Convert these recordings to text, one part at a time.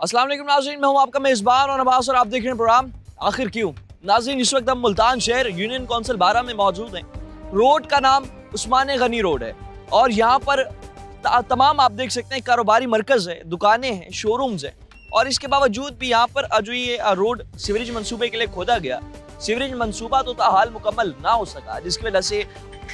अस्सलाम वालेकुम नाज़रीन, मैं हूँ आपका मेज़बान और अब्बास और आप देख रहे हैं प्रोग्राम आखिर क्यों? नाज़रीन, इस वक्त हम मुल्तान शहर यूनियन काउंसिल बारह में मौजूद हैं। रोड का नाम उस्मान गनी रोड है और यहाँ पर तमाम आप देख सकते हैं कारोबारी मरकज़ है, दुकानें हैं शोरूम्स हैं और इसके बावजूद भी यहाँ पर जो ये रोड सीवरेज मनसूबे के लिए खोदा गया। सीवरेज मनसूबा तो हाल मुकम्मल ना हो सका, जिसकी वजह से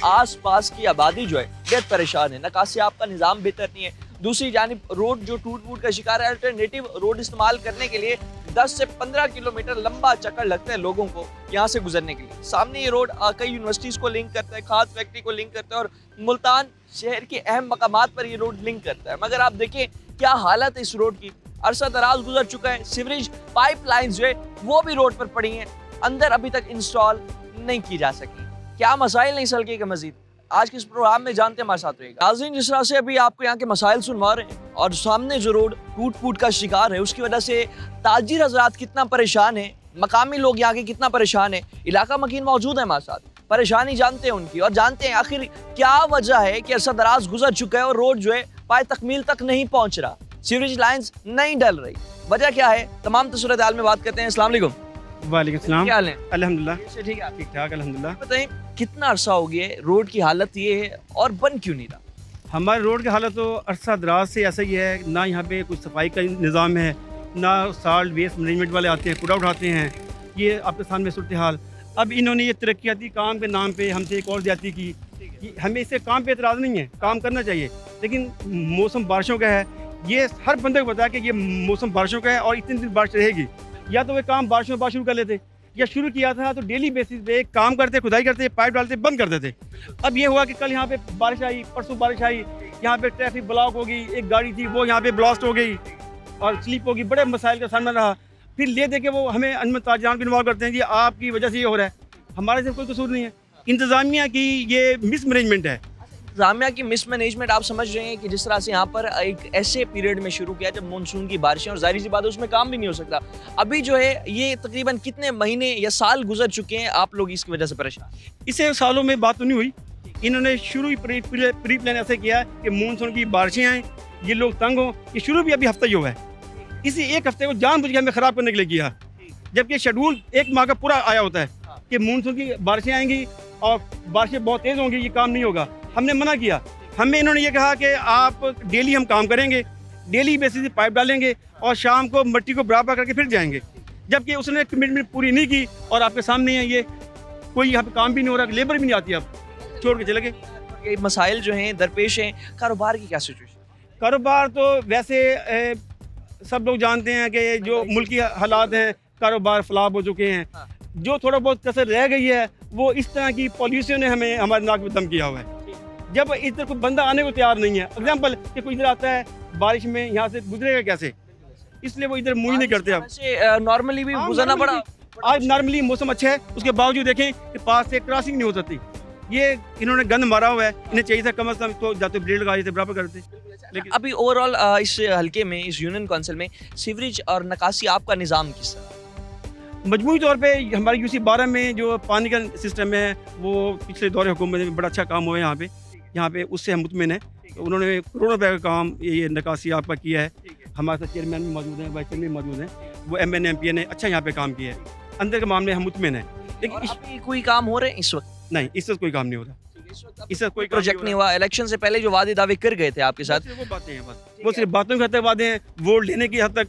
आस पास की आबादी जो है बेहद परेशान है। नकासी आपका निज़ाम बेहतर नहीं है। दूसरी जानब, रोड जो टूट फूट का शिकार है अल्टरनेटिव रोड इस्तेमाल करने के लिए 10 से 15 किलोमीटर लंबा चक्कर लगता है लोगों को यहाँ से गुजरने के लिए। सामने ये रोड कई यूनिवर्सिटीज़ को लिंक करता है खाद फैक्ट्री को लिंक करता है और मुल्तान शहर के अहम मकाम पर ये रोड लिंक करता है। मगर आप देखें क्या हालत है इस रोड की। अरसा दराज गुजर चुका है, सीवरेज पाइप लाइन जो है, वो भी रोड पर पड़ी हैं। अंदर अभी तक इंस्टॉल नहीं की जा सकी। क्या मसाइल नहीं सलके के मजीद? आज के इस प्रोग्राम में जानते हैं हमारे साथ रहेगा नाजीन जिस तरह से अभी आपको यहाँ के मसाइल सुनवा रहे हैं और सामने जो रोड टूट फूट का शिकार है उसकी वजह से ताजिर हजरात कितना परेशान है मकामी लोग यहाँ के कितना परेशान है इलाका मकीन मौजूद है हमारे साथ। परेशानी जानते हैं उनकी और जानते हैं आखिर क्या वजह है कि अरसा दराज गुजर चुका है और रोड जो है पाए तकमील तक नहीं पहुँच रहा। सीवरेज लाइन्स नहीं डल रही। वजह क्या है? तमाम तसूरत में बात करते हैं। असला वालेकुम। क्या हाल है? अल्हम्दुलिल्लाह। ठीक ठाक अल्हम्दुलिल्लाह। बताएँ कितना अरसा हो गया रोड की हालत ये है और बन क्यों नहीं रहा? हमारे रोड की हालत तो अरसा दराज से ऐसा ही है, ना यहाँ पे कुछ सफ़ाई का निज़ाम है, ना साल्ट वेस्ट मैनेजमेंट वाले आते हैं, कूड़ा उठाते हैं, ये आपके सामने सूरत हाल। अब इन्होंने ये तरक्याती काम के नाम पे, हमसे एक और ज़्यादा की हमें इससे काम पे एतराज़ नहीं है, काम करना चाहिए। लेकिन मौसम बारिशों का है, ये हर बंदे को बताया कि ये मौसम बारिशों का है और इतनी दिन बारिश रहेगी। या तो वे काम बारिशों में बारिश शुरू कर लेते या शुरू किया था तो डेली बेसिस पे काम करते, खुदाई करते, पाइप डालते, बंद कर देते। अब ये हुआ कि कल यहाँ पे बारिश आई, परसों बारिश आई, यहाँ पे ट्रैफ़िक ब्लॉक हो गई, एक गाड़ी थी, वो यहाँ पे ब्लास्ट हो गई और स्लिप होगी बड़े मसाइल का सामना रहा। फिर ले दे के वो हमें अनमत ताजान भी इन्वॉल्व करते हैं कि आपकी वजह से ये हो रहा है। हमारे से कोई कसूर नहीं है। इंतज़ामिया की ये मिस मैनेजमेंट है। जामिया की मिसमैनेजमेंट आप समझ रहे हैं कि जिस तरह से यहाँ पर एक ऐसे पीरियड में शुरू किया जब मानसून की बारिशें और ज़ाहिर सी बात है उसमें काम भी नहीं हो सकता। अभी जो है ये तकरीबन कितने महीने या साल गुजर चुके हैं आप लोग इसकी वजह से परेशान? इसे सालों में बात तो नहीं हुई। इन्होंने शुरू ही प्री, प्लान ऐसे किया कि मानसून की बारिशें आएँ ये लोग तंग हों। ये शुरू भी अभी हफ़्ता ही हुआ है। इसी एक हफ़्ते को जान बुझ के हमें ख़राब करने के लिए किया। जबकि शेड्यूल एक माह का पूरा आया होता है कि मानसून की बारिशें आएँगी और बारिशें बहुत तेज़ होंगी ये काम नहीं होगा। हमने मना किया। हमें इन्होंने ये कहा कि आप डेली हम काम करेंगे डेली बेसिस पाइप डालेंगे और शाम को मट्टी को बराबर करके फिर जाएँगे। जबकि उसने कमिटमेंट पूरी नहीं की और आपके सामने है ये। कोई यहाँ पे काम भी नहीं हो रहा लेबर भी नहीं आती अब। छोड़ के चले गए। ये मसाइल जो हैं दरपेश हैं कारोबार की क्या सिचुएशन कारोबार तो वैसे ए, सब लोग जानते हैं कि जो मुल्की हालात हैं कारोबार फलाब हो चुके हैं। हाँ। जो थोड़ा बहुत कसर रह गई है वो इस तरह की पॉलिसियों ने हमें हमारे नाक में दम किया हुआ है। जब इधर कोई बंदा आने को तैयार नहीं है। एग्ज़ाम्पल कि कोई इधर आता है बारिश में यहाँ से गुजरेगा कैसे? इसलिए वो इधर मुँह नहीं करते अब। नॉर्मली भी हाँ, गुजरना पड़ा। आज नॉर्मली मौसम अच्छा है उसके बावजूद देखें कि पास से क्रॉसिंग नहीं हो सकती। ये इन्होंने गंद मारा हुआ है इन्हें चाहिए था कम अज कम तो जाते ब्लेड लगा देते बराबर करते। लेकिन अभी ओवरऑल इस हल्के में इस यूनियन काउंसिल में सीवरेज और नकासी आपका निज़ाम किस तरह? मजमू तौर पे हमारे यूसी बारह में जो पानी का सिस्टम है वो पिछले दौरे हुकूमत में बड़ा अच्छा काम हुआ है यहाँ पे। यहाँ पे उससे हम मुतमिन हैं। तो उन्होंने करोड़ों रुपये का काम ये निकासी आपका किया है। हमारे साथ चेयरमैन भी मौजूद हैं वाइस चेयरमैन मौजूद हैं। वो M N M P A ने अच्छा यहाँ पे काम किया है। अंदर के मामले हम मुतमिन हैं। लेकिन कोई काम हो रहे हैं इस वक्त? नहीं इस वक्त कोई काम नहीं हो रहा। इस वक्त कोई प्रोजेक्ट नहीं हुआ। इलेक्शन से पहले जो वादे दावे कर गए थे आपके साथ। वो बातें हैं बस। वो सिर्फ़ बातों के हद तक वादे हैं। वोट लेने की हद तक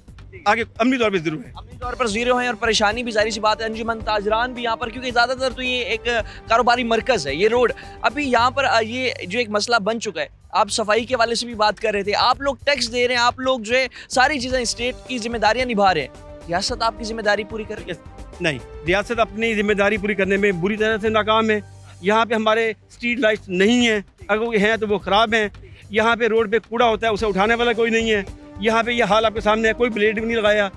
आगे अमली तौर पर ज़रूर है। अमली तौर पर ज़ीरो है और परेशानी भी जारी सी बात है अंजुमन ताजरान भी यहाँ पर क्योंकि ज़्यादातर तो ये एक कारोबारी मरकज़ है ये रोड। अभी यहाँ पर ये जो एक मसला बन चुका है आप सफ़ाई के वाले से भी बात कर रहे थे आप लोग टैक्स दे रहे हैं आप लोग जो है सारी चीज़ें स्टेट की जिम्मेदारियाँ निभा रहे हैं। रियासत आपकी ज़िम्मेदारी पूरी कर रही है? नहीं रियासत अपनी ज़िम्मेदारी पूरी करने में बुरी तरह से नाकाम है। यहाँ पे हमारे स्ट्रीट लाइट्स नहीं हैं अगर हैं तो वो ख़राब हैं। यहाँ पे रोड पे कूड़ा होता है उसे उठाने वाला कोई नहीं है। यहाँ पे ये हाल आपके सामने है कोई ब्लेड भी नहीं लगाया।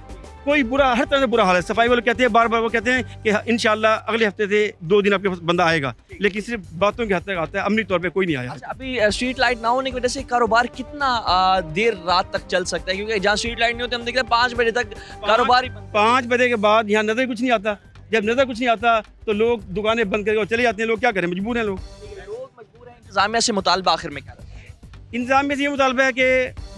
कोई बुरा हर तरह से बुरा हाल है। सफ़ाई वाले कहते हैं बार बार वो कहते हैं कि इन अगले हफ़्ते से दो दिन आपके पास बंदा आएगा। लेकिन सिर्फ़ बातों के हद तक आता है अमली तौर पे कोई नहीं आया। अच्छा, अभी स्ट्रीट लाइट ना होने की वजह से कारोबार कितना देर रात तक चल सकता है? क्योंकि जहाँ स्ट्रीट लाइट नहीं होती हम देखते हैं पाँच बजे तक कारोबार पाँच बजे के बाद यहाँ नज़र कुछ नहीं आता। जब नज़र कुछ नहीं आता तो लोग दुकानें बंद करके चले जाते हैं। लोग क्या करें? मजबूर हैं लोग। हैं इंतजामिया से मुतालबा आखिर में क्या इंतज़ाम से ये मुतालबा है कि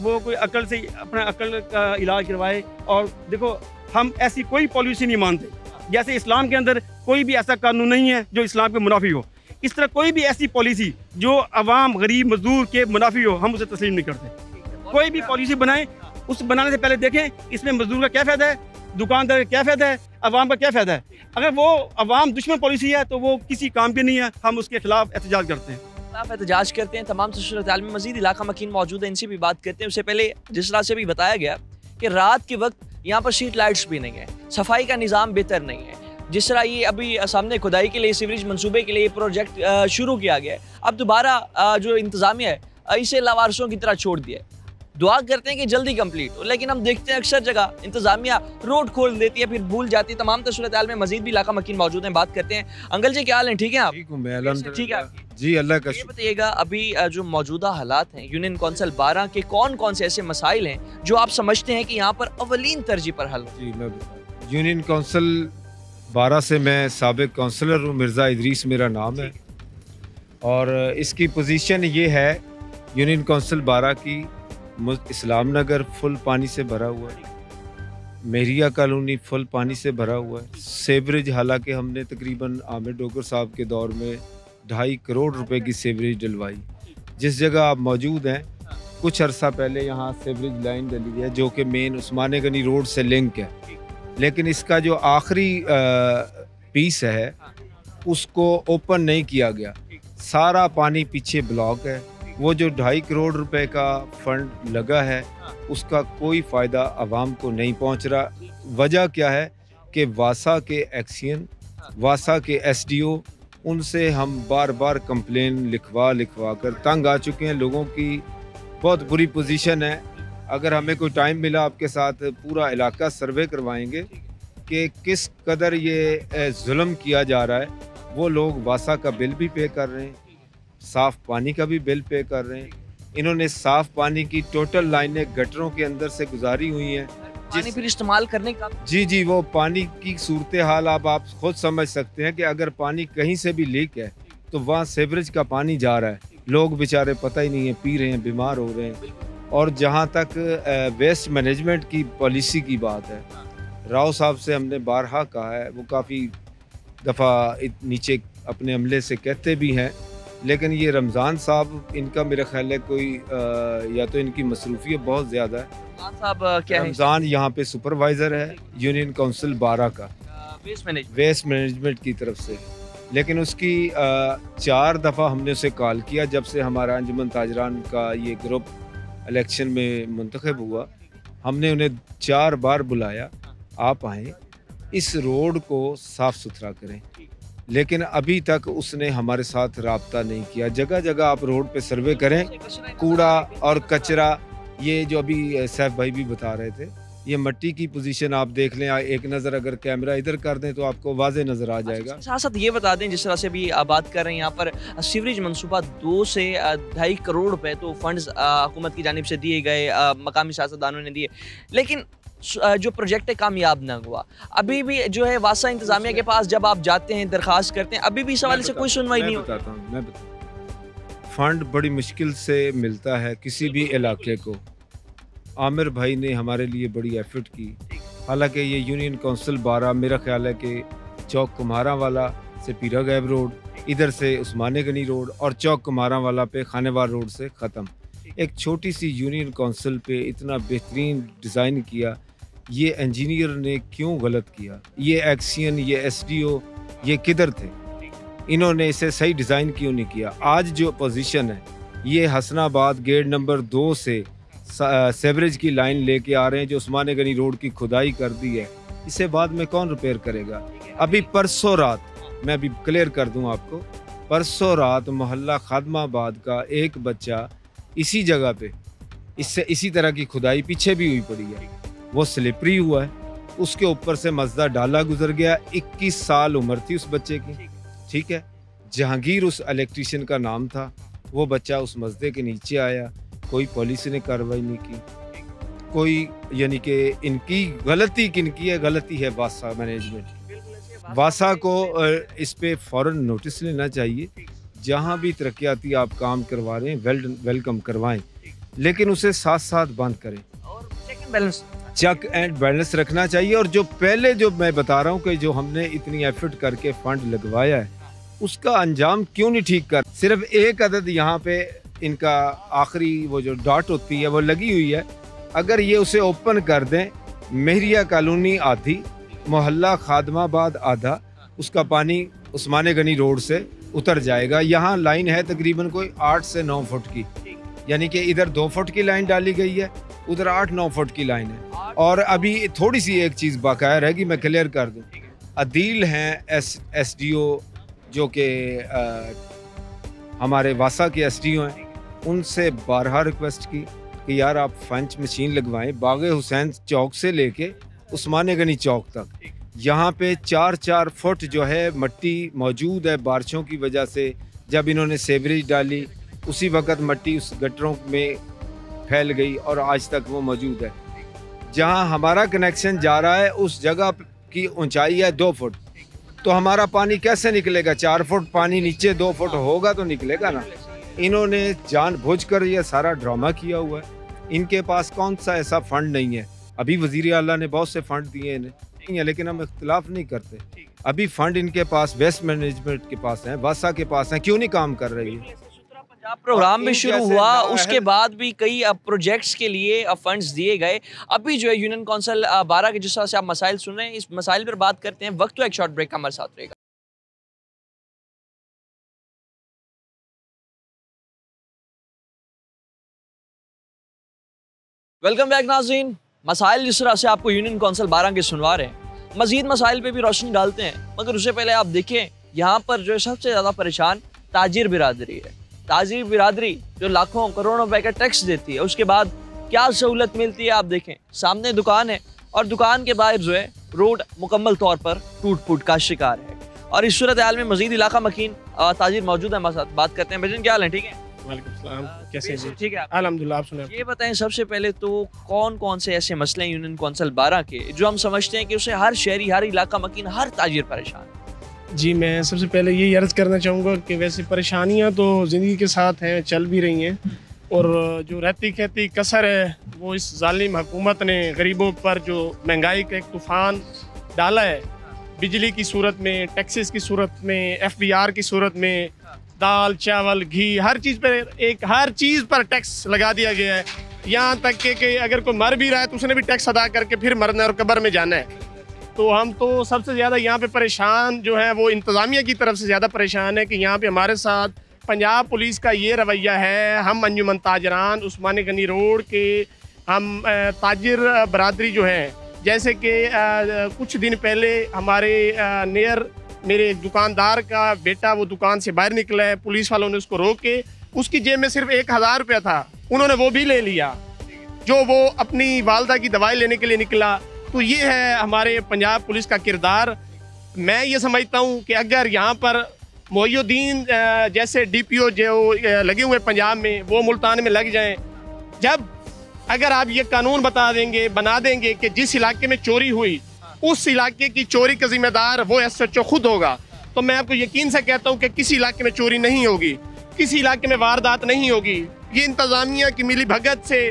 वो कोई अकल से अपना अकल का इलाज करवाए और देखो, हम ऐसी कोई पॉलिसी नहीं मानते। जैसे इस्लाम के अंदर कोई भी ऐसा कानून नहीं है जो इस्लाम के मुनाफी हो। इस तरह कोई भी ऐसी पॉलिसी जो आवाम गरीब, मजदूर के मुनाफी हो, हम उसे तस्लीम नहीं करते। कोई भी पॉलिसी बनाए, उस बनाने से पहले देखें, इसमें मजदूर का क्या फ़ायदा है? दुकानदार का क्या फ़ायदा है? अवाम का क्या फ़ायदा है? अगर वो अवाम दुश्मन पॉलिसी है तो वो किसी काम की नहीं है। हम उसके खिलाफ एहतजाज करते हैं। खिलाफ एहतजाज करते हैं। तमाम सूरत में मजीद इलाका मकीन मौजूद है, इनसे भी बात करते हैं। उससे पहले जिस तरह से भी बताया गया कि रात के वक्त यहाँ पर स्ट्रीट लाइट्स भी नहीं है, सफ़ाई का निज़ाम बेहतर नहीं है। जिस तरह ये अभी सामने खुदाई के लिए, सीवरेज मनसूबे के लिए प्रोजेक्ट शुरू किया गया है। अब दोबारा जो इंतज़ामिया है इसे लावारसों की तरह छोड़ दिया दुआ करते हैं कि जल्दी कंप्लीट हो। लेकिन हम देखते हैं अक्सर जगह इंतजामिया रोड खोल देती है फिर भूल जाती है। तमाम तसूरत में। मजीद भी इलाका मकीन मौजूद है बात करते हैं। अंकल जी क्या हाल है? ठीक है आप? ठीक है जी अल्लाह का बताइएगा अभी जो मौजूदा हालात हैं यूनियन कौंसिल बारह के कौन कौन से ऐसे मसाइल हैं जो आप समझते हैं कि यहाँ पर अवलीन तरजीह पर हल जी मैं यूनियन कौंसिल बारह से मैं सबक काउंसलर हूँ मिर्ज़ा इदरीस मेरा नाम है। और इसकी पोजीशन ये है यूनियन कौंसिल बारह की इस्लाम नगर फुल पानी से भरा हुआ है। मेरिया कॉलोनी फुल पानी से भरा हुआ है। सेवरेज हालाँकि हमने तकरीबन आमिर डोगर साहब के दौर में ढाई करोड़ रुपए की सेवरेज डलवाई। जिस जगह आप मौजूद हैं, कुछ अरसा पहले यहाँ सेवरेज लाइन डली है, जो कि मेन उस्मान गनी रोड से लिंक है। लेकिन इसका जो आखिरी पीस है, उसको ओपन नहीं किया गया। सारा पानी पीछे ब्लॉक है। वो जो ढाई करोड़ रुपए का फंड लगा है उसका कोई फ़ायदा आवाम को नहीं पहुँच रहा। वजह क्या है कि वासा के एक्सियन वासा के एसडीओ उनसे हम बार बार कंप्लेन लिखवा लिखवा कर तंग आ चुके हैं। लोगों की बहुत बुरी पोजीशन है। अगर हमें कोई टाइम मिला आपके साथ पूरा इलाका सर्वे करवाएँगे कि किस कदर ये जुल्म किया जा रहा है वो लोग वासा का बिल भी पे कर रहे हैं। साफ़ पानी का भी बिल पे कर रहे हैं। इन्होंने साफ़ पानी की टोटल लाइनें गटरों के अंदर से गुजारी हुई हैं पानी फिर इस्तेमाल करने का जी जी वो पानी की सूरत हाल आप आप खुद समझ सकते हैं कि अगर पानी कहीं से भी लीक है तो वहाँ सेवरेज का पानी जा रहा है। लोग बेचारे पता ही नहीं है पी रहे हैं बीमार हो रहे हैं। और जहाँ तक वेस्ट मैनेजमेंट की पॉलिसी की बात है राव साहब से हमने बारहा कहा है वो काफ़ी दफ़ा नीचे अपने अमले से कहते भी हैं। लेकिन ये रमज़ान साहब इनका मेरा ख्याल है कोई आ, या तो इनकी मसरूफियत बहुत ज़्यादा है। साहब क्या रमज़ान यहाँ पे सुपरवाइज़र है यूनियन काउंसिल बारह का। वेस्ट मैनेजमेंट की तरफ़ से। लेकिन उसकी आ, चार दफ़ा हमने उसे कॉल किया जब से हमारा अंजुमन ताजरान का ये ग्रुप इलेक्शन में मंतखब हुआ। हमने उन्हें चार बार बुलाया आप आए इस रोड को साफ़ सुथरा करें। लेकिन अभी तक उसने हमारे साथ रबता नहीं किया। जगह जगह आप रोड पे सर्वे करें कूड़ा और कचरा ये जो अभी सैफ भाई भी बता रहे थे ये मट्टी की पोजीशन आप देख लें एक नज़र अगर कैमरा इधर कर दें तो आपको वाजे नज़र आ जाएगा। साथ साथ ये बता दें जिस तरह से भी बात कर रहे हैं यहाँ पर सीवरेज मनसूबा दो से ढाई करोड़ रुपए तो फंड्स हुकूमत की जानब से दिए गए मकामी सियासतदानों ने दिए। लेकिन जो प्रोजेक्ट है कामयाब ना हुआ। अभी भी जो है वासा इंतजामिया के पास जब आप जाते हैं दरखास्त करते हैं अभी भी इस हवाले से कोई सुनवाई नहीं बताता हूँ मैं फंड बड़ी मुश्किल से मिलता है किसी भी इलाके को। आमिर भाई ने हमारे लिए बड़ी एफर्ट की। हालाँकि ये यूनियन काउंसिल बारह मेरा ख्याल है कि चौक कुम्हारा वाला से पीरा गैब रोड इधर से उस्मान गनी रोड और चौक कुम्हारा वाला पे खानेवार रोड से ख़त्म। एक छोटी सी यूनियन काउंसिल पे इतना बेहतरीन डिज़ाइन किया, ये इंजीनियर ने क्यों गलत किया? ये एक्सियन ये एसडीओ ये किधर थे? इन्होंने इसे सही डिज़ाइन क्यों नहीं किया? आज जो पोजीशन है, ये हसनाबाद गेट नंबर दो से सेवरेज की लाइन लेके आ रहे हैं, जो उस्मान गनी रोड की खुदाई कर दी है। इसे बाद में कौन रिपेयर करेगा? अभी परसों रात, मैं अभी क्लियर कर दूँ आपको, परसों रात मोहल्ला खादमाबाद का एक बच्चा इसी जगह पे। इससे इसी तरह की खुदाई पीछे भी हुई पड़ी है। वो स्लिपरी हुआ है। उसके ऊपर से मजदा डाला गुजर गया। 21 साल उम्र थी उस बच्चे की। ठीक है? जहांगीर उस इलेक्ट्रिशियन का नाम था। वो बच्चा उस मजदे के नीचे आया। कोई पुलिस ने कार्रवाई नहीं की। कोई यानी कि इनकी गलती किनकी है? गलती है वासा मैनेजमेंट वासा को इस पर फ़ौरन नोटिस लेना चाहिए। जहाँ भी तरक्याती आप काम करवा रहे हैं वेल वेलकम करवाएँ। लेकिन उसे साथ साथ बंद करें। और check and balance check and balance रखना चाहिए और जो पहले जो मैं बता रहा हूँ कि जो हमने इतनी एफर्ट करके फंड लगवाया है उसका अंजाम क्यों नहीं ठीक कर? सिर्फ़ एक अदद यहाँ पे इनका आखिरी वो जो डॉट होती है वो लगी हुई है। अगर ये उसे ओपन कर दें मेहरिया कॉलोनी आधी मोहल्ला खादमाबाद आधा उसका पानी उस्मान गनी रोड से उतर जाएगा। यहाँ लाइन है तकरीबन कोई आठ से नौ फुट की। यानी कि इधर दो फुट की लाइन डाली गई है, उधर आठ नौ फुट की लाइन है। और अभी थोड़ी सी एक चीज़ बकाया रहेगी, मैं क्लियर कर दूँ। अदील हैं एस एस डी ओ जो कि हमारे वासा के एस डी ओ हैं। उनसे बारहा रिक्वेस्ट की कि यार आप फंच मशीन लगवाएँ। बाग हुसैन चौक से लेके उस्मान गनी चौक तक। यहाँ पे चार चार फुट जो है मट्टी मौजूद है बारिशों की वजह से। जब इन्होंने सेवरेज डाली, उसी वक्त मट्टी उस गटरों में फैल गई और आज तक वो मौजूद है। जहाँ हमारा कनेक्शन जा रहा है, उस जगह की ऊंचाई है दो फुट। तो हमारा पानी कैसे निकलेगा? चार फुट पानी नीचे दो फुट होगा तो निकलेगा ना? इन्होंने जान बुझ कर यह सारा ड्रामा किया हुआ है। इनके पास कौन सा ऐसा फंड नहीं है? अभी वज़ीर अल्लाह ने बहुत से फंड दिए इन्हें। नहीं है लेकिन हम इख्तलाफ नहीं करते। अभी फंड इनके पास वेस्ट मैनेजमेंट के पास है वासा के पास है क्यों नहीं काम कर रही है? प्रोग्राम भी शुरू हुआ उसके बाद भी कई प्रोजेक्ट्स के लिए फंड्स दिए गए। अभी जो है यूनियन काउंसिल बारह के जिस तरह से आप मसाइल सुन रहे हैं इस मसाइल पर बात करते हैं। वक्त तो एक शॉर्ट ब्रेक का हमारे साथ रहेगा। वेलकम बैक नाजीन मसाइल जिस तरह से आपको यूनियन काउंसिल बारह के सुनवा रहे हैं, मजीद मसाइल पर भी रोशनी डालते हैं, मगर उससे पहले आप देखें, यहाँ पर जो सबसे ज़्यादा परेशान ताजिर बिरादरी है। ताजिर बिरादरी जो लाखों करोड़ों रुपए का टैक्स देती है, उसके बाद क्या सहूलत मिलती है आप देखें, सामने दुकान है, और दुकान के बाहर जो है, रोड मुकम्मल तौर पर टूट फूट का शिकार है। और इस सूरत हाल में मजीद इलाका मकीन ताजिर मौजूद है हमारे साथ, बात करते हैं। भजन क्या हाल है? ठीक है? वालेकुम कैसे हैं ठीक है आप। आप सुनाए ये बताएँ सबसे पहले तो कौन कौन से ऐसे मसले हैं यूनियन काउंसिल बारह के जो हम समझते हैं कि उसे हर शहरी हर इलाका मकीन हर ताजिर परेशान जी मैं सबसे पहले यही अर्ज़ करना चाहूँगा कि वैसे परेशानियाँ तो ज़िंदगी के साथ हैं चल भी रही हैं और जो रहती कहती कसर है वो इस जालिम हुकूमत ने गरीबों पर जो महँगाई का एक तूफ़ान डाला है बिजली की सूरत में टैक्सेस की सूरत में एफ़ बी आर की सूरत में दाल चावल घी हर चीज़ पर एक हर चीज़ पर टैक्स लगा दिया गया है। यहाँ तक कि, कि अगर कोई मर भी रहा है तो उसने भी टैक्स अदा करके फिर मरना और कब्र में जाना है। तो हम तो सबसे ज़्यादा यहाँ पे परेशान जो है वो इंतज़ामिया की तरफ़ से ज़्यादा परेशान है कि यहाँ पे हमारे साथ पंजाब पुलिस का ये रवैया है हम अंजुमन ताजरान उस्मान गनी रोड के हम ताजिर बरादरी जो है जैसे कि कुछ दिन पहले हमारे नियर मेरे एक दुकानदार का बेटा वो दुकान से बाहर निकला है, पुलिस वालों ने उसको रोक। के उसकी जेब में सिर्फ़ एक हज़ार रुपया था, उन्होंने वो भी ले लिया। जो वो अपनी वालदा की दवाई लेने के लिए निकला तो ये है हमारे पंजाब पुलिस का किरदार। मैं ये समझता हूँ कि अगर यहाँ पर मोहुद्दीन जैसे डीपीओ जो लगे हुए पंजाब में, वो मुल्तान में लग जाएँ, जब अगर आप ये कानून बता देंगे, बना देंगे कि जिस इलाके में चोरी हुई उस इलाके की चोरी का जिम्मेदार वो एस एच ओ खुद होगा। तो मैं आपको यकीन से कहता हूँ कि किसी इलाके में चोरी नहीं होगी, किसी इलाके में वारदात नहीं होगी। ये इंतज़ामिया की मिली भगत से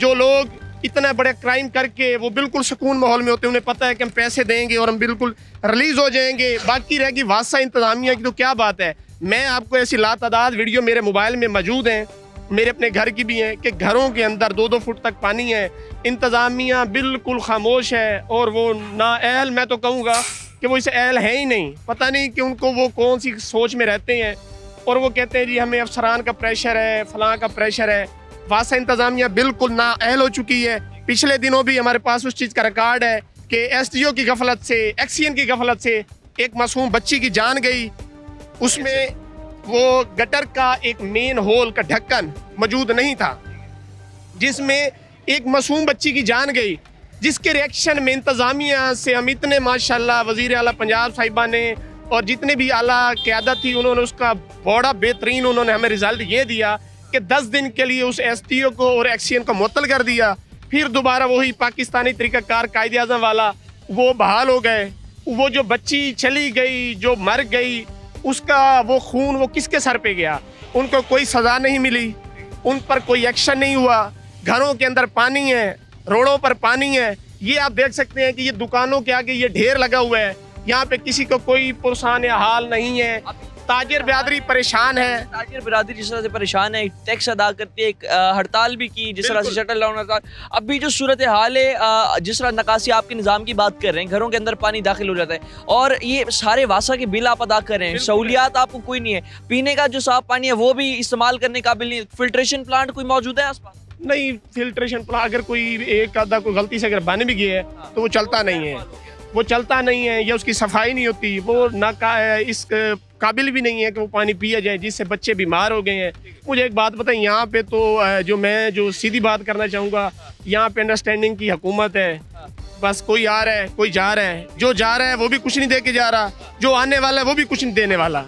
जो लोग इतना बड़े क्राइम करके वो बिल्कुल सुकून माहौल में होते हैं, उन्हें पता है कि हम पैसे देंगे और हम बिल्कुल रिलीज़ हो जाएँगे। बाकी रहेगी वासा इंतज़ामिया की तो क्या बात है? मैं आपको ऐसी लातादाद वीडियो मेरे मोबाइल में मौजूद हैं। मेरे अपने घर की भी हैं, कि घरों के अंदर दो दो फुट तक पानी है, इंतज़ामिया बिल्कुल खामोश है, और वो ना अहल, मैं तो कहूँगा कि वो इस अहल है ही नहीं। पता नहीं कि उनको वो कौन सी सोच में रहते हैं, और वो कहते हैं, जी, हमें अफसरान का प्रेशर है, फलां का प्रेशर है। वासा इंतज़ामिया बिल्कुल ना अहल हो चुकी है। पिछले दिनों भी हमारे पास उस चीज़ का रिकॉर्ड है कि एस डी ओ की गफलत से एक्सीन की गफलत से एक मासूम बच्ची की जान गई। उसमें वो गटर का एक मेन होल का ढक्कन मौजूद नहीं था, जिसमें एक मासूम बच्ची की जान गई, जिसके रिएक्शन में इंतज़ामिया से हम इतने माशाल्लाह, वज़ीर आला पंजाब साहिबा ने और जितने भी आला क्यादत थी, उन्होंने उसका बड़ा बेहतरीन उन्होंने हमें रिज़ल्ट ये दिया कि दस दिन के लिए उस एस टी ओ को और एक्सीएन को मुअत्तल कर दिया। फिर दोबारा वही पाकिस्तानी तरीक़ाकार कायद अजम वाला, वो बहाल हो गए। वो जो बच्ची चली गई, जो मर गई उसका वो खून वो किसके सर पे गया? उनको कोई सज़ा नहीं मिली। उन पर कोई एक्शन नहीं हुआ। घरों के अंदर पानी है, रोडों पर पानी है। ये आप देख सकते हैं कि ये दुकानों के आगे ये ढेर लगा हुआ है। यहाँ पे किसी को कोई पुरसान हाल नहीं है। ताजिर बिरादरी परेशान है। ताजिर बिरादरी जिस तरह से परेशान है टैक्स अदा करती है एक, हड़ताल भी की जिस तरह से शटल डाउन हड़ताल अभी जो सूरत हाल है जिस तरह नकासी आपके निज़ाम की बात कर रहे हैं घरों के अंदर पानी दाखिल हो जाता है और ये सारे वासा के बिल आप अदा कर रहे हैं सहूलियात आपको कोई नहीं है। पीने का जो साफ़ पानी है वो भी इस्तेमाल करने काबिल नहीं फिल्ट्रेशन प्लांट कोई मौजूद है आसपास? नहीं फिल्ट्रेशन प्लांट अगर कोई एक आधा कोई गलती से अगर बन भी गया है तो वो चलता नहीं है। वो चलता नहीं है, या उसकी सफ़ाई नहीं होती, वो ना का, इस काबिल भी नहीं है कि वो पानी पिया जाए, जिससे बच्चे बीमार हो गए हैं। मुझे एक बात बताएँ, यहाँ पे तो जो मैं, जो सीधी बात करना चाहूँगा, यहाँ पे अंडरस्टैंडिंग की हुकूमत है। बस कोई आ रहा है, कोई जा रहा है। जो जा रहा है, वो भी कुछ नहीं दे के जा रहा। जो आने वाला है, वो भी कुछ नहीं देने वाला।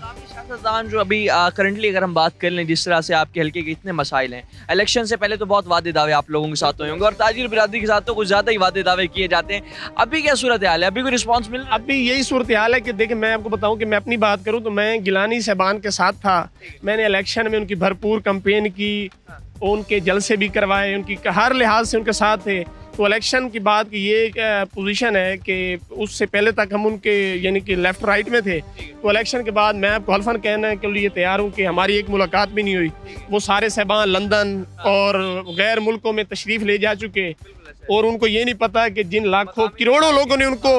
सियासतदान जो अभी करंटली अगर हम बात कर लें जिस तरह से आपके हल्के के इतने मसाइल हैं। इलेक्शन से पहले तो बहुत वादे दावे आप लोगों के साथ हुए होंगे और ताजिर बिरादरी के साथ तो कुछ ज़्यादा ही वादे दावे किए जाते हैं। अभी क्या सूरत हाल है? अभी कोई रिस्पॉन्स मिल अभी यही सूरत हाल है कि देखिए मैं आपको बताऊँ कि मैं अपनी बात करूँ तो मैं गिलानी साहबान के साथ था। मैंने इलेक्शन में उनकी भरपूर कंपेन की उनके जलसे भी करवाए उनकी हर लिहाज से उनके साथ थे। तो इलेक्शन की बात की, ये पोजीशन है कि उससे पहले तक हम उनके, यानी कि लेफ़्ट राइट में थे। तो इलेक्शन के बाद मैं आपको हल्फन कहने के लिए तैयार हूँ कि हमारी एक मुलाकात भी नहीं हुई। वो सारे साहबान लंदन और गैर मुल्कों में तशरीफ़ ले जा चुके। और उनको ये नहीं पता कि जिन लाखों, करोड़ों लोगों ने उनको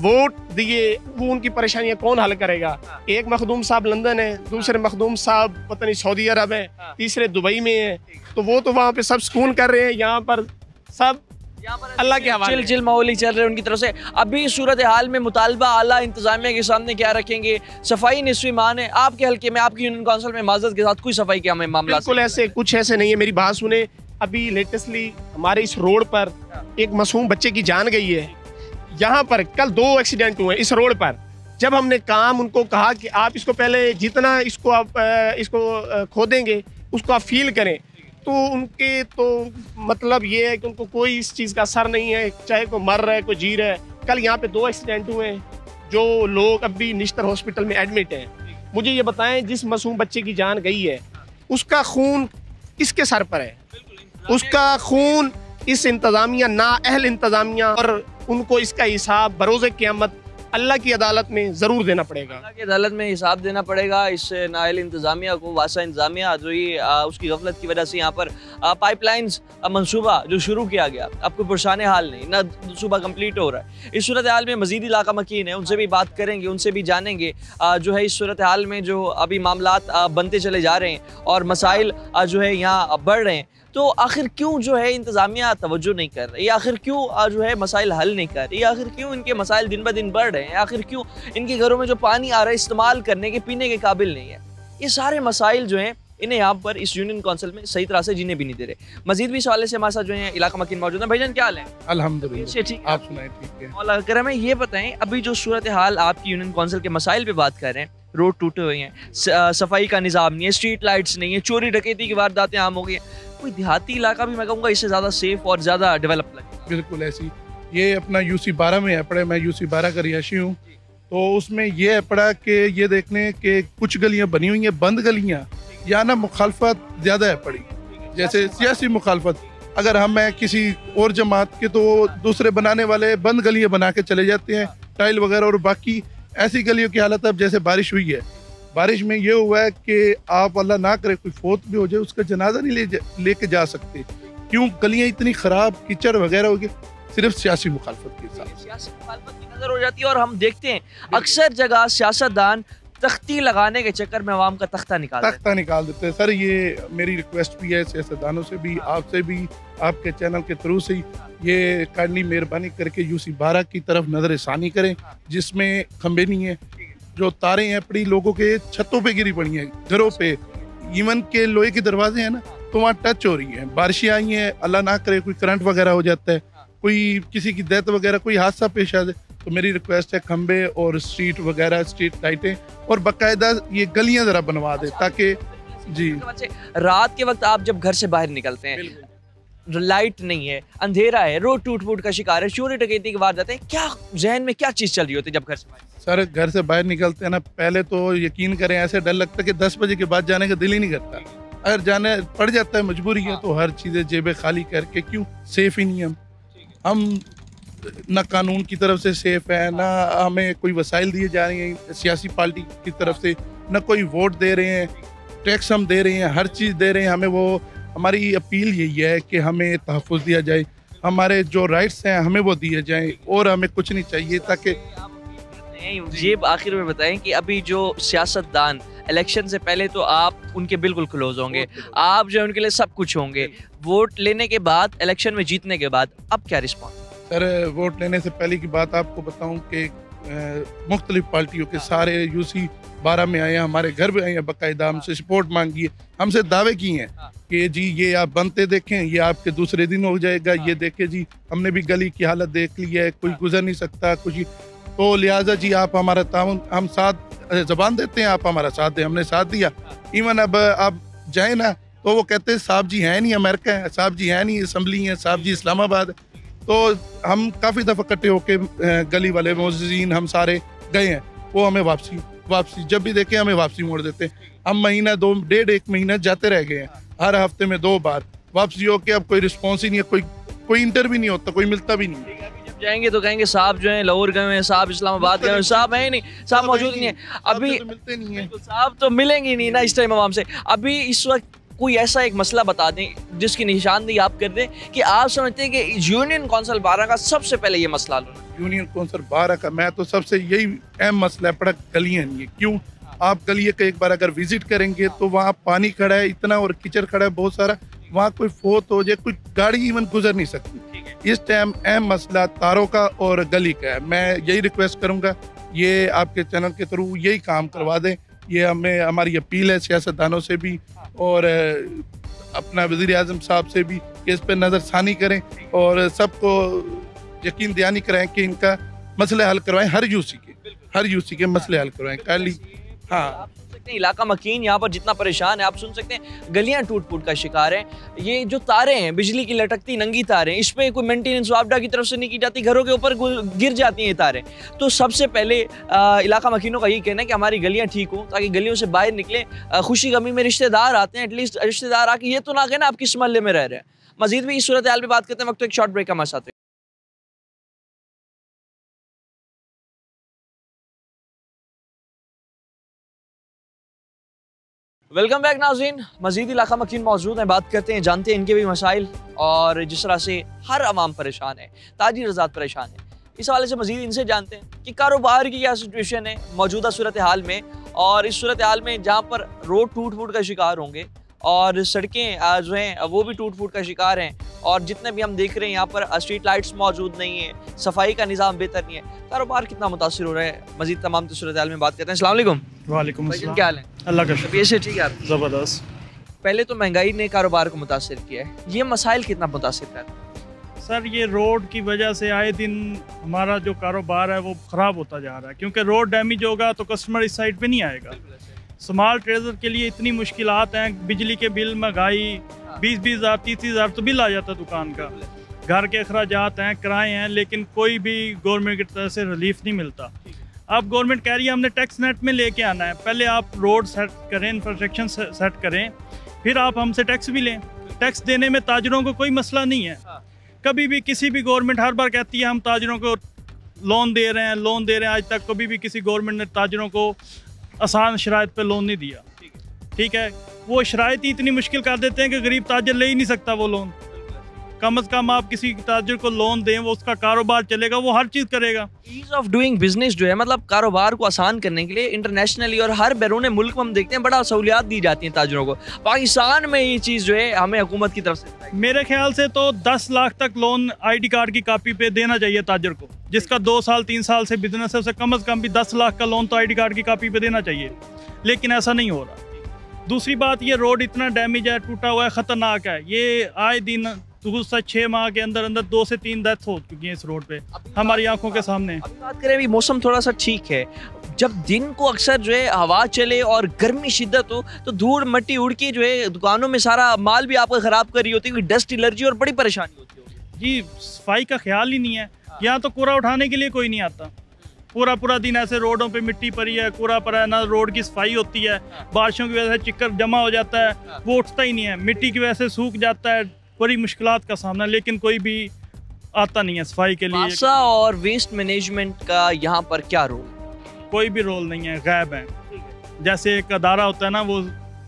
वोट दिए, वो उनकी परेशानियाँ कौन हल करेगा? एक मखदूम साहब लंदन है, दूसरे मखदूम साहब पता नहीं सऊदी अरब है, तीसरे दुबई में है। तो वो तो वहाँ पे सब सुकून कर रहे हैं, यहाँ पर सब अल्लाह के हवाले चिल चिल माहौल ही चल रहे हैं उनकी तरफ़ से। अभी सूरत हाल में मुतालबा आला इंतजामिया के सामने क्या रखेंगे? सफ़ाई निसवी मान है। आपके हल्के में आपकी यूनियन काउंसिल में माजत के साथ कोई सफ़ाई का हमें मामला बिल्कुल ऐसे कुछ ऐसे नहीं है। मेरी बात सुने। अभी लेटेस्टली हमारे इस रोड पर एक मासूम बच्चे की जान गई है। यहाँ पर कल दो एक्सीडेंट हुए इस रोड पर। जब हमने काम उनको कहा कि आप इसको पहले जितना इसको आप इसको खोदेंगे उसको आप फील करें। तो उनके तो मतलब ये है कि उनको कोई इस चीज़ का असर नहीं है। चाहे कोई मर रहा है, कोई जी रहा है। कल यहाँ पे दो एक्सीडेंट हुए हैं, जो लोग अभी निश्तर हॉस्पिटल में एडमिट हैं। मुझे ये बताएँ, जिस मासूम बच्चे की जान गई है, उसका खून किसके सर पर है? उसका खून इस इंतज़ामिया ना अहल इंतज़ामिया और उनको इसका हिसाब बरोज़ क़्यामत अल्लाह की अदालत में ज़रूर देना पड़ेगा। अल्लाह की अदालत में हिसाब देना पड़ेगा इस नायल इंतज़ामिया को वासा इंतज़ामिया जो आ, उसकी गफलत की वजह से यहाँ पर पाइपलाइंस मनसूबा जो शुरू किया गया। आपको परेशान हाल नहीं ना मनसूबा कंप्लीट हो रहा है। इस सूरत हाल में मजीद इलाका मकीन है उनसे भी बात करेंगे उनसे भी जानेंगे जो है इस सूरत हाल में जो अभी मामला बनते चले जा रहे हैं और मसाइल जो है यहाँ बढ़ रहे हैं। तो आखिर क्यों जो है इंतज़ामिया तवज्जो नहीं कर रही? आखिर क्यों जो है मसाइल हल नहीं कर रही? आखिर क्यों इनके मसाइल दिन ब दिन बढ़ रहे हैं? आखिर क्यों इनके घरों में जो पानी आ रहा है इस्तेमाल करने के पीने के काबिल नहीं है? ये सारे मसाइल जो हैं इन्हें यहाँ पर इस यूनियन काउंसिल में सही तरह से जीने भी नहीं दे रहे। मजीद भी इस हवाले से हमारे साथ जो है इलाका मकीन मौजूद है। भाईजान क्या हाल है? अल्हम्दुलिल्लाह। अच्छे ठीक आप सुनाए ठीक है। मौला करम है ये बताएँ अभी जो सूरत हाल आपकी यूनियन काउंसिल के मसाइल पे बात कर रहे हैं रोड टूटे हुए हैं सफ़ाई का निज़ाम नहीं है स्ट्रीट लाइट्स नहीं है चोरी डकैती की वारदातें आम हो गई हैं। कोई देहाती इलाका भी मैं कहूँगा इससे ज़्यादा सेफ़ और ज़्यादा डेवलप लगे बिल्कुल ऐसी। ये अपना यूसी बारह में है पड़े मैं यूसी बारह का रिहायशी हूँ। तो उसमें ये है पड़ा कि, ये देखने कि कुछ गलियाँ बनी हुई हैं, बंद गलियाँ, या ना मुखालफत ज़्यादा है पड़ी जैसे सियासी मुखालफत। अगर हम हैं किसी और जमात के तो दूसरे बनाने वाले बंद गलियाँ बना के चले जाते हैं, टाइल वगैरह और बाकी ऐसी गलियों की हालत अब जैसे बारिश हुई है। बारिश में ये हुआ है कि आप अल्लाह ना करे कोई फोत भी हो जाए उसका जनाजा नहीं ले लेके जा सकते। क्यों? गलियाँ इतनी खराब कीचड़ वगैरह हो गई सिर्फ़ सियासी मुखालफत के साथ सियासी मुखालफत की नज़र हो जाती है और हम देखते हैं अक्सर जगह सियासतदान तख्ती लगाने के चक्कर में आवाम का तख्ता निकाल तख्ता निकाल देते हैं। सर ये मेरी रिक्वेस्ट भी है सियासतदानों से भी आपसे भी आपके चैनल के थ्रू से ही ये काइंडली मेहरबानी करके यूसी बारह की तरफ़ नज़र षानी करें जिसमें खंबे नहीं है जो तारे हैं पड़ी लोगों के छतों पे गिरी पड़ी हैं घरों पे। इवन के लोहे के दरवाजे हैं ना तो वहाँ टच हो रही है। बारिशें आई हैं अल्लाह ना करे कोई करंट वगैरह हो जाता है कोई किसी की डेथ वगैरह कोई हादसा पेश आ जाए तो मेरी रिक्वेस्ट है खंबे और स्ट्रीट वगैरह स्ट्रीट लाइटें और बाकायदा ये गलियाँ जरा बनवा दे ताकि जी। रात के वक्त आप जब घर से बाहर निकलते हैं लाइट नहीं है अंधेरा है रोड टूट फूट का शिकार है चोरी डकैती की बात जाते हैं क्या जहन में क्या चीज़ चल रही होती है जब घर से बाहर? सर घर से बाहर निकलते हैं ना पहले तो यकीन करें ऐसे डर लगता है कि दस बजे के बाद जाने का दिल ही नहीं करता। अगर जाने पड़ जाता है मजबूरी है तो हर चीज़ें जेबें खाली करके क्यों? सेफ़ ही नहीं हम हम ना कानून की तरफ़ से सेफ़ है ना हमें कोई वसाइल दिए जा रहे हैं सियासी पार्टी की तरफ़ से ना कोई वोट दे रहे हैं टैक्स हम दे रहे हैं हर चीज़ दे रहे हैं हमें वो हमारी अपील यही है कि हमें तहफ़ दिया जाए हमारे जो राइट्स हैं हमें वो दिए जाएँ और हमें कुछ नहीं चाहिए ताकि ये आखिर में बताएँ कि अभी जो सियासतदान इलेक्शन से पहले तो आप उनके बिल्कुल क्लोज होंगे। आप जो है उनके लिए सब कुछ होंगे। वोट लेने के बाद इलेक्शन में जीतने के बाद अब क्या रिस्पॉन्स सर वोट लेने से पहले की बात आपको बताऊँ कि मुख्तलिफ़ पार्टियों के सारे यूसी बारह में आए हैं हमारे घर में आए हैं बाकायदा हमसे सपोर्ट मांगी है हमसे दावे किए हैं। कि जी ये आप बनते देखें ये आपके दूसरे दिन हो जाएगा ये देखें जी हमने भी गली की हालत देख ली है कोई गुजर नहीं सकता कुछ तो लिहाजा जी आप हमारा ताउन हम साथ जबान देते हैं आप हमारा साथ दें हमने साथ दिया। इवन अब आप जाए ना तो वो कहते हैं साहब जी हैं नहीं अमेरिका है साहब जी हैं नहीं असम्बली हैं साहब जी इस्लामाबाद। तो हम काफ़ी दफ़ा इकट्ठे होके गली वाले मोजीन हम सारे गए हैं वो हमें वापसी वापसी जब भी देखें हमें वापसी मोड़ देते हैं। हम महीना दो डेढ़ एक महीना जाते रह गए हैं। हर हफ़्ते में दो बार। वापसी होके अब कोई रिस्पॉन्स ही नहीं है कोई कोई इंटर भी नहीं होता कोई मिलता भी नहीं। जाएँगे तो कहेंगे साहब जो है लाहौर गए हैं साहब इस्लामाबाद गए हैं साहब है नहीं साहब मौजूद नहीं है। अभी तो मिलते नहीं है। साहब तो मिलेंगे नहीं ना इस टाइम आवाम से। अभी इस वक्त कोई ऐसा एक मसला बता दें जिसकी निशानदेही आप कर दें कि आप समझते हैं कि यूनियन कौंसिल बारह का सबसे पहले ये मसला लो यूनियन कौंसिल बारह का मैं तो सबसे यही अहम मसला है पड़ा गलियाँ नहीं है क्यों? आप गलिए का एक बार अगर विज़िट करेंगे तो वहाँ पानी खड़ा है इतना और कीचड़ खड़ा है बहुत सारा। वहाँ कोई फोत हो जाए कोई गाड़ी इवन गुजर नहीं सकती। इस टाइम अहम मसला तारों का और गली का है। मैं यही रिक्वेस्ट करूँगा ये आपके चैनल के थ्रू यही काम करवा दें। ये हमें हमारी अपील है सियासतदानों से भी और अपना वज़ीर अजम साहब से भी इस पर नज़रसानी करें और सबको यकीन दयानी कराएँ कि इनका मसले हल करवाएँ हर यूसी के हर यूसी के मसले हल करवाएँ। काली हाँ। सकते हैं इलाका मकीन यहाँ पर जितना परेशान है आप सुन सकते हैं गलियाँ टूट फूट का शिकार है। ये जो तारे हैं बिजली की लटकती नंगी तारें इस पर कोई मेंटेनेंस वापडा की तरफ़ से नहीं की जाती घरों के ऊपर गिर जाती हैं तारें। तो सबसे पहले आ, इलाका मकीनों का यही कहना है कि हमारी गलियाँ ठीक हों ताकि गलियों से बाहर निकले। खुशी गमी में रिश्तेदार आते हैं एटलीस्ट रिश्तेदार आके ये तो ना कहना आप किस महल्ले में रह रहे हैं? मजीद भी इस सूरत हाल में बात करते हैं वक्त एक शॉर्ट ब्रेक का मसाते वेलकम बैक नाजीन मजीद इलाका मकिन मौजूद हैं, बात करते हैं, जानते हैं इनके भी मसाइल और जिस तरह से हर आवाम परेशान है, ताजी रजात परेशान है। इस हवाले से मजीद इनसे जानते हैं कि कारोबार की क्या सिचुएशन है, मौजूदा सूरत हाल में और इस सूरत हाल में जहाँ पर रोड टूट फूट का शिकार होंगे और सड़कें जो हैं, वो भी टूट फूट का शिकार हैं और जितने भी हम देख रहे हैं यहाँ पर स्ट्रीट लाइट्स मौजूद नहीं है। सफ़ाई का निज़ाम बेहतर नहीं है। कारोबार कितना मुतासर हो रहा है? मजीद तमाम तो सूरत में बात करते हैं। अल्लाम वालेकुम। क्या हाल है? अल्लाह का शुक्रिया से ठीक है ज़बरदस्त। पहले तो महँगाई ने कारोबार को मुतासर किया है। ये मसाइल कितना मुतासर कर सर ये रोड की वजह से आए दिन हमारा जो कारोबार है वो ख़राब होता जा रहा है। क्योंकि रोड डैमेज होगा तो कस्टमर इस साइड पे नहीं आएगा। स्मॉल ट्रेडर के लिए इतनी मुश्किल हैं बिजली के बिल महँगाई बीस बीस हज़ार तीस तीस हज़ार तो बिल आ जाता दुकान का। घर के अखराज हैं किराए हैं लेकिन कोई भी गवर्नमेंट की तरफ़ से रिलीफ नहीं मिलता। अब गवर्नमेंट कह रही है हमने टैक्स नेट में लेके आना है। पहले आप रोड सेट करें इंफ्रास्ट्रक्चर सेट करें फिर आप हमसे टैक्स भी लें। टैक्स देने में ताजरों को कोई मसला नहीं है। कभी भी किसी भी गवर्नमेंट हर बार कहती है हम ताजरों को लोन दे रहे हैं लोन दे रहे हैं। आज तक कभी भी किसी गवर्नमेंट ने ताजरों को आसान शराइ पर लोन नहीं दिया। ठीक है? वो शराय ही इतनी मुश्किल कर देते हैं कि गरीब ताजर ले ही नहीं सकता वो लोन कम अज़ कम आप किसी ताजर को लोन दें वो उसका कारोबार चलेगा वो हर चीज़ करेगा। ईज ऑफ़ डूइंग बिज़नेस जो है मतलब कारोबार को आसान करने के लिए इंटरनेशनली और हर बैरून मुल्क में हम देखते हैं बड़ा सहूलियात दी जाती हैं ताजरों को। पाकिस्तान में ये चीज़ जो है हमें हुकूमत की तरफ़ से मेरे ख्याल से तो दस लाख तक लोन आई कार्ड की कापी पे देना चाहिए ताजर को जिसका दो साल तीन साल से बिज़नेस है उसे कम अज़ कम भी दस लाख का लोन तो आई कार्ड की कापी पे देना चाहिए। लेकिन ऐसा नहीं हो रहा। दूसरी बात ये रोड इतना डैमेज है टूटा हुआ है ख़तरनाक है। ये आए दिन तो से छः माह के अंदर अंदर दो से तीन डेथ हो चुकी हैं इस रोड पे हमारी आँखों के सामने। बात करें अभी मौसम थोड़ा सा ठीक है। जब दिन को अक्सर जो है हवा चले और गर्मी शिद्दत हो तो धूल मट्टी उड़ के जो है दुकानों में सारा माल भी आपका ख़राब कर रही होती है डस्ट एलर्जी और बड़ी परेशानी होती है जी सफ़ाई का ख्याल ही नहीं है। यहाँ तो कूड़ा उठाने के लिए कोई नहीं आता। पूरा पूरा दिन ऐसे रोडों पे मिट्टी पड़ी है कूड़ा पड़ा है ना रोड की सफ़ाई होती है बारिशों की वजह से चिक्कर जमा हो जाता है। वो उठता ही नहीं है। मिट्टी की वजह से सूख जाता है बड़ी मुश्किलात का सामना लेकिन कोई भी आता नहीं है सफ़ाई के लिए। और वेस्ट मैनेजमेंट का यहाँ पर क्या रोल कोई भी रोल नहीं है गायब है। जैसे एक अदारा होता है ना वो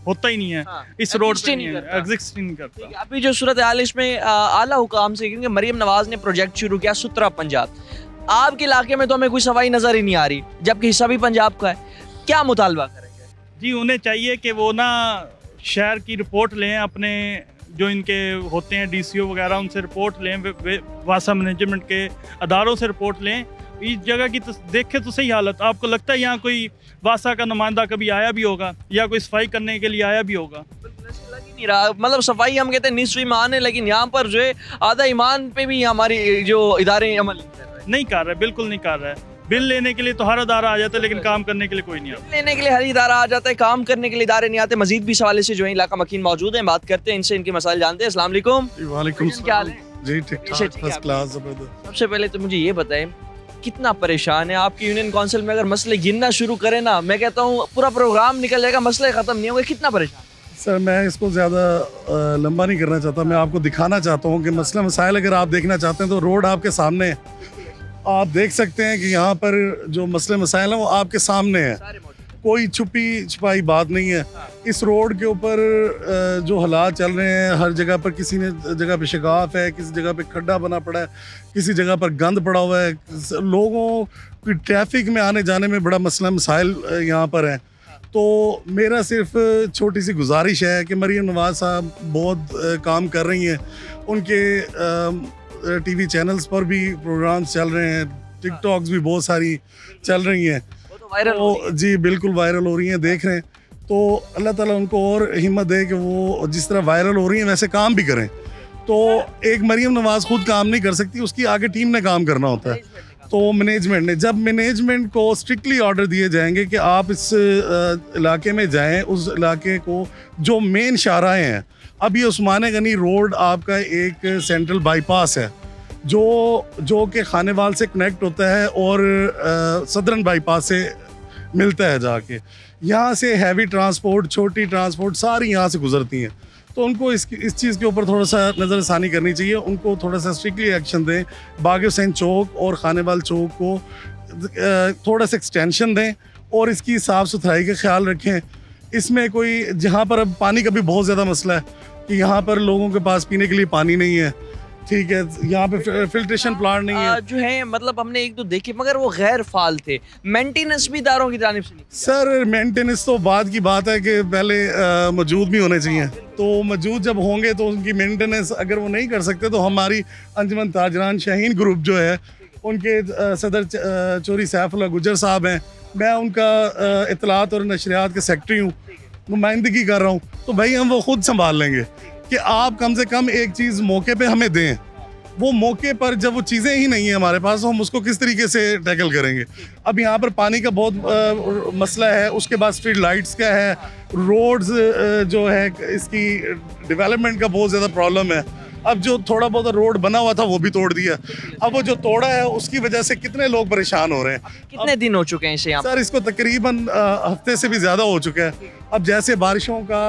होता ही नहीं है। हाँ, इस रोड पे नहीं नहीं एग्जिस्ट नहीं करता। अभी जो सूरत हाल इसमें आला हुकाम से क्योंकि मरियम नवाज़ ने प्रोजेक्ट शुरू किया सुतरा पंजाब। आपके इलाके में तो हमें कोई सफ़ाई नज़र ही नहीं आ रही जबकि हिस्सा भी पंजाब का है। क्या मुतालबा करेंगे? जी उन्हें चाहिए कि वो ना शहर की रिपोर्ट लें अपने जो इनके होते हैं डीसीओ वगैरह उनसे रिपोर्ट लें वासा मैनेजमेंट के अदारों से रिपोर्ट लें। इस जगह की तो देखे तो सही हालत। आपको लगता है यहाँ कोई वासा का नुमाइंदा कभी आया भी होगा या कोई सफ़ाई करने के लिए आया भी होगा? लग ही नहीं रहा। मतलब सफ़ाई हम कहते हैं निस्फ ईमान है लेकिन यहाँ पर जो है आधा ईमान पे भी हमारी जो इदारे अमल नहीं कर रहे नहीं कर रहा है बिल्कुल नहीं कर रहा। है बिल लेने के लिए तो हर अदारा आ जाता है लेकिन काम करने के लिए कोई नहीं आता। लेने के लिए हर इदारा आ जाता है काम करने के लिए इदारे नहीं आते। मजीद भी इस हवाले से जो है इलाका मकीन मौजूद है। बात करते हैं इनसे इनके मसाइल जानते हैं। अस्सलाम वालेकुम। वालेकुम क्या हाल है? जी ठीक ठीक है। फ़र्स्ट क्लास सबसे पहले तो मुझे ये बताएँ कितना परेशान है आपकी यूनियन काउंसिल में? अगर मसले गिनना शुरू करें ना मैं कहता हूँ पूरा प्रोग्राम निकल जाएगा मसले खत्म नहीं होंगे। कितना परेशान सर मैं इसको ज़्यादा लंबा नहीं करना चाहता। मैं आपको दिखाना चाहता हूँ कि मसला मसाइल अगर आप देखना चाहते हैं तो रोड आपके सामने है। आप देख सकते हैं कि यहाँ पर जो मसले मसाइल हैं वो आपके सामने हैं। कोई छुपी छुपाई बात नहीं है। इस रोड के ऊपर जो हालात चल रहे हैं हर जगह पर किसी ने जगह पे शिकाफ है किसी जगह पे खड्डा बना पड़ा है किसी जगह पर गंद पड़ा हुआ है। लोगों की ट्रैफ़िक में आने जाने में बड़ा मसला मसाइल यहाँ पर है। तो मेरा सिर्फ़ छोटी सी गुजारिश है कि मरीम नवाज़ साहब बहुत काम कर रही हैं। उनके टीवी चैनल्स पर भी प्रोग्राम्स चल रहे हैं टिकटॉक्स भी बहुत सारी चल रही हैं। तो वायरल तो जी बिल्कुल वायरल हो रही हैं देख रहे हैं। तो अल्लाह ताला उनको और हिम्मत दे कि वो जिस तरह वायरल हो रही हैं वैसे काम भी करें। तो एक मरीम नवाज़ खुद काम नहीं कर सकती उसकी आगे टीम ने काम करना होता है। तो मैनेजमेंट ने जब मैनेजमेंट को स्ट्रिक्टली ऑर्डर दिए जाएँगे कि आप इस इलाके में जाएँ उस इलाके को जो मेन शाहराएँ हैं अब ये उस्मान गनी रोड आपका एक सेंट्रल बाईपास है जो जो कि खानेवाल से कनेक्ट होता है और अ, सदरन बाईपास से मिलता है जाके। यहाँ से हैवी ट्रांसपोर्ट छोटी ट्रांसपोर्ट सारी यहाँ से गुजरती हैं। तो उनको इस इस चीज़ के ऊपर थोड़ा सा नज़रसानी करनी चाहिए। उनको थोड़ा सा स्ट्रिक्टली एक्शन दें। बाग हुसैन चौक और खानेवाल चौक को थोड़ा सा एक्सटेंशन दें और इसकी साफ़ सुथराई का ख्याल रखें। इसमें कोई जहाँ पर अब पानी का भी बहुत ज़्यादा मसला है कि यहाँ पर लोगों के पास पीने के लिए पानी नहीं है। ठीक है यहाँ पे फिल्ट्रेशन प्लांट नहीं है। जो है मतलब हमने एक दो देखे मगर वो गैर फाल थे। मेंटेनेंस भी इदारों की जानिब से नहीं सर मेंटेनेंस तो बाद की बात है कि पहले मौजूद भी होने चाहिए। तो मौजूद जब होंगे तो उनकी मेंटेनेंस अगर वो नहीं कर सकते तो हमारी अंजमन ताजरान शाहीन ग्रुप जो है उनके सदर चोरी सैफुल्ला गुजर साहब हैं। मैं उनका इतलात और नशरियात के सेक्रेटरी हूँ नुमाइंदगी कर रहा हूँ। तो भाई हम वो खुद संभाल लेंगे कि आप कम से कम एक चीज़ मौके पे हमें दें। वो मौके पर जब वो चीज़ें ही नहीं है हमारे पास तो हम उसको किस तरीके से टैकल करेंगे? अब यहाँ पर पानी का बहुत अ, मसला है उसके बाद स्ट्रीट लाइट्स का है रोड्स जो है इसकी डेवलपमेंट का बहुत ज़्यादा प्रॉब्लम है। अब जो थोड़ा बहुत रोड बना हुआ था वो भी तोड़ दिया। अब वो जो तोड़ा है उसकी वजह से कितने लोग परेशान हो रहे हैं। कितने दिन हो चुके हैं इसे यहाँ सर इसको तकरीबन हफ़्ते से भी ज़्यादा हो चुका है। अब जैसे बारिशों का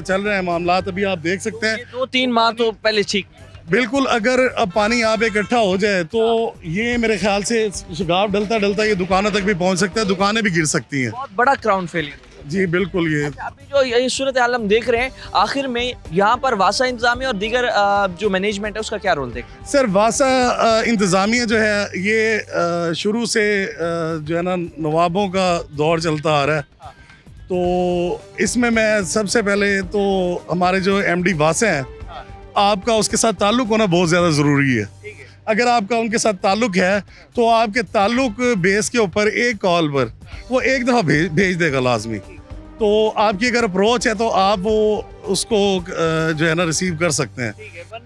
चल रहे हैं मामला अभी आप देख सकते हैं। दो तीन माह तो पहले ठीक। बिल्कुल अगर अब पानी यहाँ पे इकट्ठा हो जाए तो ये मेरे ख्याल से शिगाव डलता डलता ये दुकानों तक भी पहुँच सकता है दुकानें भी गिर सकती हैं। बहुत बड़ा क्राउन फेलियर जी बिल्कुल ये। अभी जो ये सूरत हाल हम देख रहे हैं आखिर में यहाँ पर वासा इंतजामिया और दीगर जो मैनेजमेंट है उसका क्या रोल देख सर वासा इंतज़ामिया जो है ये शुरू से जो है ना नवाबों का दौर चलता आ रहा है। तो इसमें मैं सबसे पहले तो हमारे जो एमडी वासा हैं आपका उसके साथ ताल्लुक़ होना बहुत ज़्यादा ज़रूरी है। अगर आपका उनके साथ ताल्लुक़ है तो आपके ताल्लुक़ बेस के ऊपर एक कॉल पर वो एक दफ़ा भेज भेज देगा लाजमी। तो आपकी अगर अप्रोच है तो आप वो उसको जो है ना रिसीव कर सकते हैं।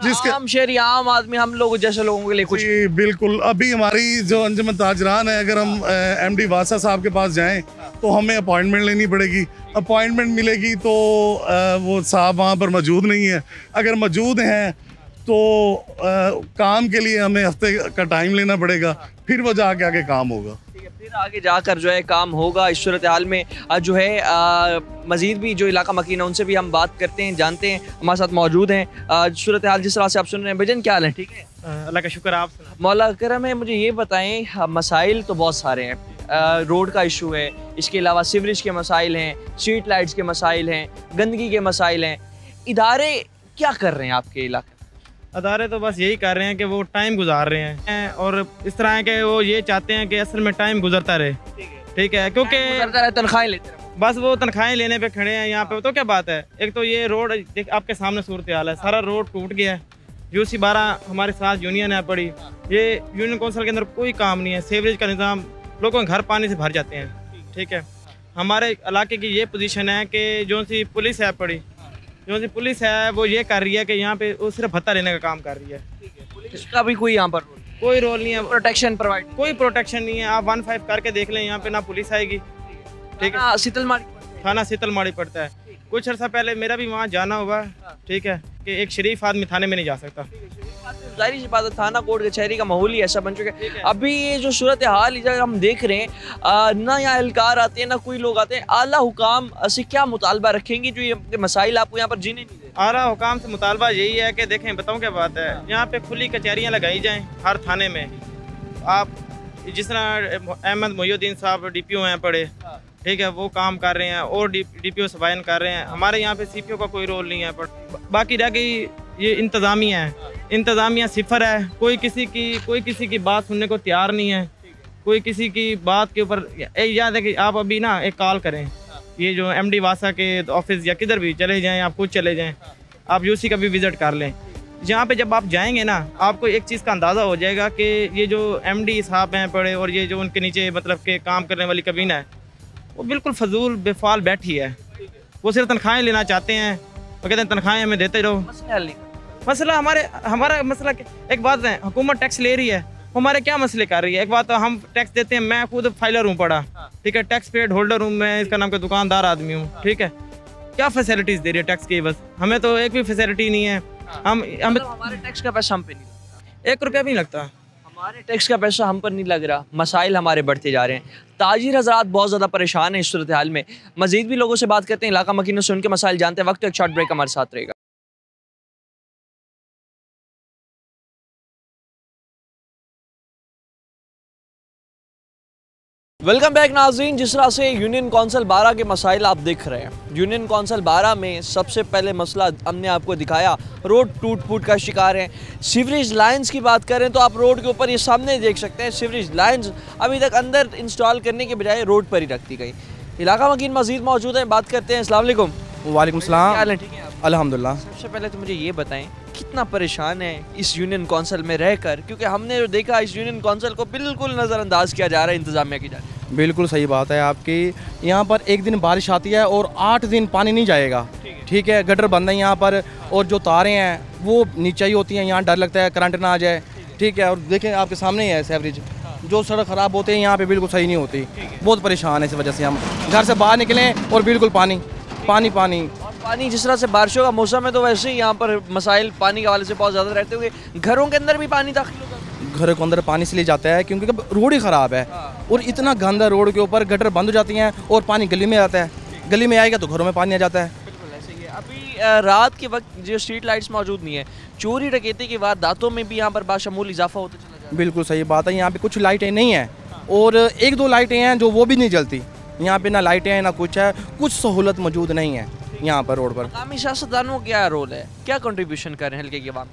जिसके आम शहरी आम आदमी हम लोग जैसे लोगों के लिए कुछ जी बिल्कुल। अभी हमारी जो अंजुमन ताजरान है अगर हम एम डी वासा साहब के पास जाएँ तो हमें अपॉइंटमेंट लेनी पड़ेगी। अपॉइंटमेंट मिलेगी तो वो साहब वहाँ पर मौजूद नहीं है। अगर मौजूद हैं तो काम के लिए हमें हफ़्ते का टाइम लेना पड़ेगा फिर वो जाके आगे काम होगा। है, फिर आगे जाकर जो है काम होगा इस सूरत हाल में जो है मजीद भी जो इलाका मकीन है उनसे भी हम बात करते हैं जानते हैं हमारे साथ मौजूद हैं। सूरत हाल जिस तरह से आप सुन रहे हैं भजन क्या हाल है? ठीक है? अल्लाह का शुक्र आप मौला करम है मुझे ये बताएँ मसाइल तो बहुत सारे हैं। रोड का इशू है इसके अलावा सीवरेज के मसाइल हैं स्ट्रीट लाइट्स के मसाइल हैं गंदगी के मसाइल हैं। इदारे क्या कर रहे हैं आपके इलाके? अदारे तो बस यही कर रहे हैं कि वो टाइम गुजार रहे हैं। और इस तरह है कि वो ये चाहते हैं कि असल में टाइम गुजरता रहे। ठीक है क्योंकि तनख्वाहें लेते रहे। बस वो तनख्वाहें लेने पे खड़े हैं यहाँ पे। तो क्या बात है? एक तो ये रोड देख आपके सामने सूरत हाल है। सारा रोड टूट गया है। यू सी बारह हमारे साथ यूनियन है पड़ी ये यूनियन काउंसिल के अंदर कोई काम नहीं है। सेवरेज का निज़ाम लोगों के घर पानी से भर जाते हैं। ठीक है? हमारे इलाके की ये पोजीशन है कि जो सी पुलिस है पड़ी जो सी पुलिस है वो ये कर रही है कि यहाँ पे वो सिर्फ़ भत्ता लेने का काम कर रही है। पुलिस का भी कोई यहाँ पर कोई रोल नहीं है। प्रोटेक्शन प्रोवाइड कोई प्रोटेक्शन नहीं है। आप वन फाइव करके देख लें यहाँ पे ना पुलिस आएगी। ठीक है। शीतलमारी थाना सीतलमाड़ी पड़ता है। कुछ अर्सा पहले मेरा भी वहाँ जाना हुआ ठीक है कि एक शरीफ आदमी थाने में नहीं जा सकता। ज़ाहिर सी बात है थाना कोर्ट कचहरी का माहौल ही ऐसा बन चुका है। अभी ये जो सूरत हाल इधर हम देख रहे हैं आ, ना यहाँ एहलकार आते हैं ना कोई लोग आते हैं। आला हुकाम से क्या मुतालबा रखेंगे जो ये मसाइल आपको यहाँ पर जीने नहीं दे आरा हुकाम से मुतालबा यही है कि देखें बताऊँ क्या बात है। यहाँ पे खुली कचहरियाँ लगाई जाएँ हर थाने में। आप जिस तरह अहमद मोहुद्दीन साहब डी पी ओ हैं। पड़े ठीक है, वो काम कर रहे हैं और डी पी ओ सबाइन कर रहे हैं। हमारे यहाँ पे सी पी ओ का कोई रोल नहीं है बट बाकी रह गई ये इंतज़ामिया है। इंतज़ामिया सिफर है, कोई किसी की, कोई किसी की बात सुनने को तैयार नहीं है। कोई किसी की बात के ऊपर याद है कि आप अभी ना एक कॉल करें। ये जो एम डी वासा के ऑफ़िस या किधर भी चले जाएँ, आप खुद चले जाएँ, आप यूसी का भी विज़िट कर लें। यहाँ पे जब आप जाएँगे ना, आपको एक चीज़ का अंदाज़ा हो जाएगा कि ये जो एम डी साहब हैं पड़े और ये जो उनके नीचे मतलब के काम करने वाली कबीना है वो बिल्कुल फजूल बेफाल बैठी है। वो सिर्फ़ तनख्वाहें लेना चाहते हैं। वो कहते हैं तनख्वाहें हमें देते रहो। मसले हमारे हमारा मसला एक बात है हुकूमत टैक्स ले रही है। वो हमारे क्या मसले कर रही है? एक बात हम टैक्स देते हैं मैं खुद फाइलर हूँ पड़ा ठीक है टैक्स पेड होल्डर हूँ मैं इसका नाम का दुकानदार आदमी हूँ। ठीक है। क्या फैसिलिटीज़ दे रही है टैक्स की? बस हमें तो एक भी फैसिलिटी नहीं है। हम हमें मतलब हमारे टैक्स का पैसा हम पे नहीं एक रुपया भी नहीं लगता। हमारे टैक्स का पैसा हम पर नहीं लग रहा, मसाइल हमारे बढ़ते जा रहे हैं। ताजिर हजरात बहुत ज़्यादा परेशान हैं इस सूरत हाल में। मजीद भी लोगों से बात करते हैं, इलाका मकीनों से उनके मसाइल जानते हैं, वक्त एक शॉर्ट ब्रेक हमारे साथ रहेगा। वेलकम बैक नाजीन जिस तरह से यूनियन कौंसिल बारह के मसाइल आप देख रहे हैं। यूनियन कौंसिल बारह में सबसे पहले मसला हमने आपको दिखाया रोड टूट फूट का शिकार है। सीवरेज लाइंस की बात करें तो आप रोड के ऊपर ये सामने देख सकते हैं सीवरेज लाइंस अभी तक अंदर इंस्टॉल करने के बजाय रोड पर ही रख दी गई। इलाका मकीन मजीद मौजूद है बात करते हैं। अस्सलाम वालेकुम। सलाम। है। अल्हम्दुलिल्लाह। सबसे पहले तो मुझे ये बताएँ कितना परेशान है इस यूनियन कौंसिल में रहकर क्योंकि हमने जो देखा इस यूनियन कौंसिल को बिल्कुल नज़रअंदाज किया जा रहा है इंतजामिया की जाए बिल्कुल सही बात है आपकी। यहाँ पर एक दिन बारिश आती है और आठ दिन पानी नहीं जाएगा। ठीक है। गटर बंद है यहाँ पर और जो तारें हैं वो नीचे ही होती हैं यहाँ डर लगता है करंट ना आ जाए। ठीक है और देखें आपके सामने ही है एवरेज जो सड़क ख़राब होते हैं यहाँ पे बिल्कुल सही नहीं होती। बहुत परेशान है इस वजह से हम घर से बाहर निकलें और बिल्कुल पानी पानी पानी। पानी जिस तरह से बारिशों का मौसम है तो वैसे ही यहाँ पर मसाइल पानी के हवाले से बहुत ज़्यादा रहते हुए घरों के अंदर भी पानी दाखिल होगा घरों के अंदर पानी इसलिए जाता है क्योंकि रोड ही ख़राब है और इतना गंदा रोड के ऊपर गटर बंद हो जाती हैं और पानी गली में आता है। गली में आएगा तो घरों में पानी आ जाता है। ही है। अभी रात के वक्त जो स्ट्रीट लाइट्स मौजूद नहीं है चोरी डकैती की वारदातों में भी यहाँ पर बाशमूल इजाफा होता चला बिल्कुल सही बात है यहाँ पे कुछ लाइटें नहीं हैं और एक दो लाइटें हैं जो वो भी नहीं जलती। यहाँ पे ना लाइटें हैं ना कुछ है कुछ सहूलत मौजूद नहीं है। यहाँ पर रोड पर। मकामी सियासतदानों का क्या रोल है? क्या कंट्रीब्यूशन कर रहे हैं हल्के की आवाम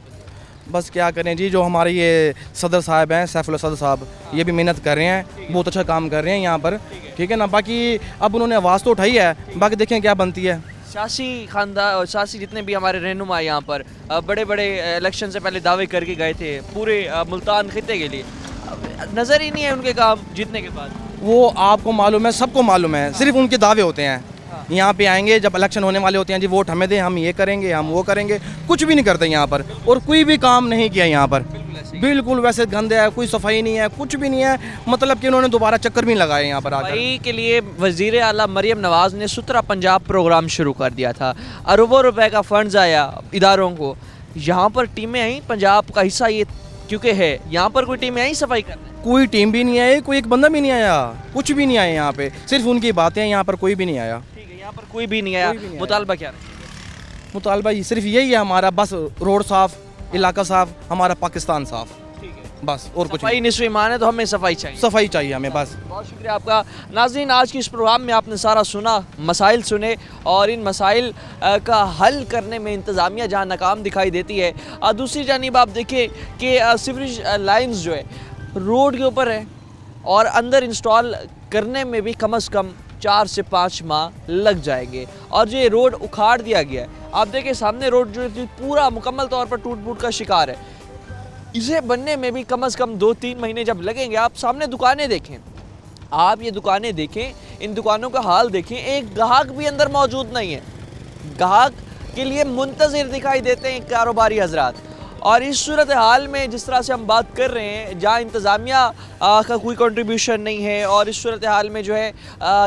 बस क्या करें जी जो हमारे ये सदर साहब हैं सैफुल सदर साहब ये भी मेहनत कर रहे हैं बहुत अच्छा काम कर रहे हैं यहाँ पर। ठीक है ना बाकी अब उन्होंने आवाज़ तो उठाई है बाकी देखें क्या बनती है। सियासी खानदान और सियासी जितने भी हमारे रहनुमा यहाँ पर बड़े बड़े इलेक्शन से पहले दावे करके गए थे पूरे मुल्तान खत्े के लिए। नज़र ही नहीं है उनके काम जीतने के बाद। वो आपको मालूम है सबको मालूम है सिर्फ़ उनके दावे होते हैं। यहाँ पे आएँगे जब इलेक्शन होने वाले होते हैं जी वोट हमें दें हम ये करेंगे हम वो करेंगे। कुछ भी नहीं करते यहाँ पर और कोई भी काम नहीं किया यहाँ पर। बिल्कुल वैसे गंदे है कोई सफ़ाई नहीं है कुछ भी नहीं है। मतलब कि उन्होंने दोबारा चक्कर भी लगाए यहाँ पर आकर। के लिए वज़ीर आला मरियम नवाज़ ने सुतरा पंजाब प्रोग्राम शुरू कर दिया था। अरबों रुपए का फंड्स आया इदारों को। यहाँ पर टीमें आई पंजाब का हिस्सा ये क्योंकि है। यहाँ पर कोई टीमें आई सफ़ाई करने? कोई टीम भी नहीं आई कोई एक बंदा भी नहीं आया। कुछ भी नहीं आया यहाँ पे। सिर्फ़ उनकी बातें यहाँ पर कोई भी नहीं आया। पर कोई भी नहीं आया। मुतालबा क्या मुतालबा ये सिर्फ़ यही है हमारा बस रोड साफ़ इलाका साफ़ हमारा पाकिस्तान साफ़। बस और कुछ सफ़ाई निसफ ईमान है तो हमें सफ़ाई चाहिए। सफ़ाई चाहिए हमें बस। बहुत शुक्रिया आपका। नाजरीन आज के इस प्रोग्राम में आपने सारा सुना मसाइल सुने और इन मसाइल का हल करने में इंतज़ामिया जहाँ नाकाम दिखाई देती है। अ, दूसरी जानब आप देखें कि सीवरेज लाइंस जो है रोड के ऊपर है और अंदर इंस्टॉल करने में भी कम अज़ कम चार से पाँच माह लग जाएँगे। और ये रोड उखाड़ दिया गया है, आप देखें सामने रोड जो पूरा मुकम्मल तौर पर टूट फूट का शिकार है। इसे बनने में भी कम अज़ कम दो तीन महीने जब लगेंगे, आप सामने दुकानें देखें। आप ये दुकानें देखें, इन दुकानों का हाल देखें, एक ग्राहक भी अंदर मौजूद नहीं है। ग्राहक के लिए मुंतज़र दिखाई देते हैं कारोबारी हजरात। और इस सूरत हाल में जिस तरह से हम बात कर रहे हैं, जहाँ इंतज़ामिया का कोई कंट्रीब्यूशन नहीं है और इस सूरत हाल में जो है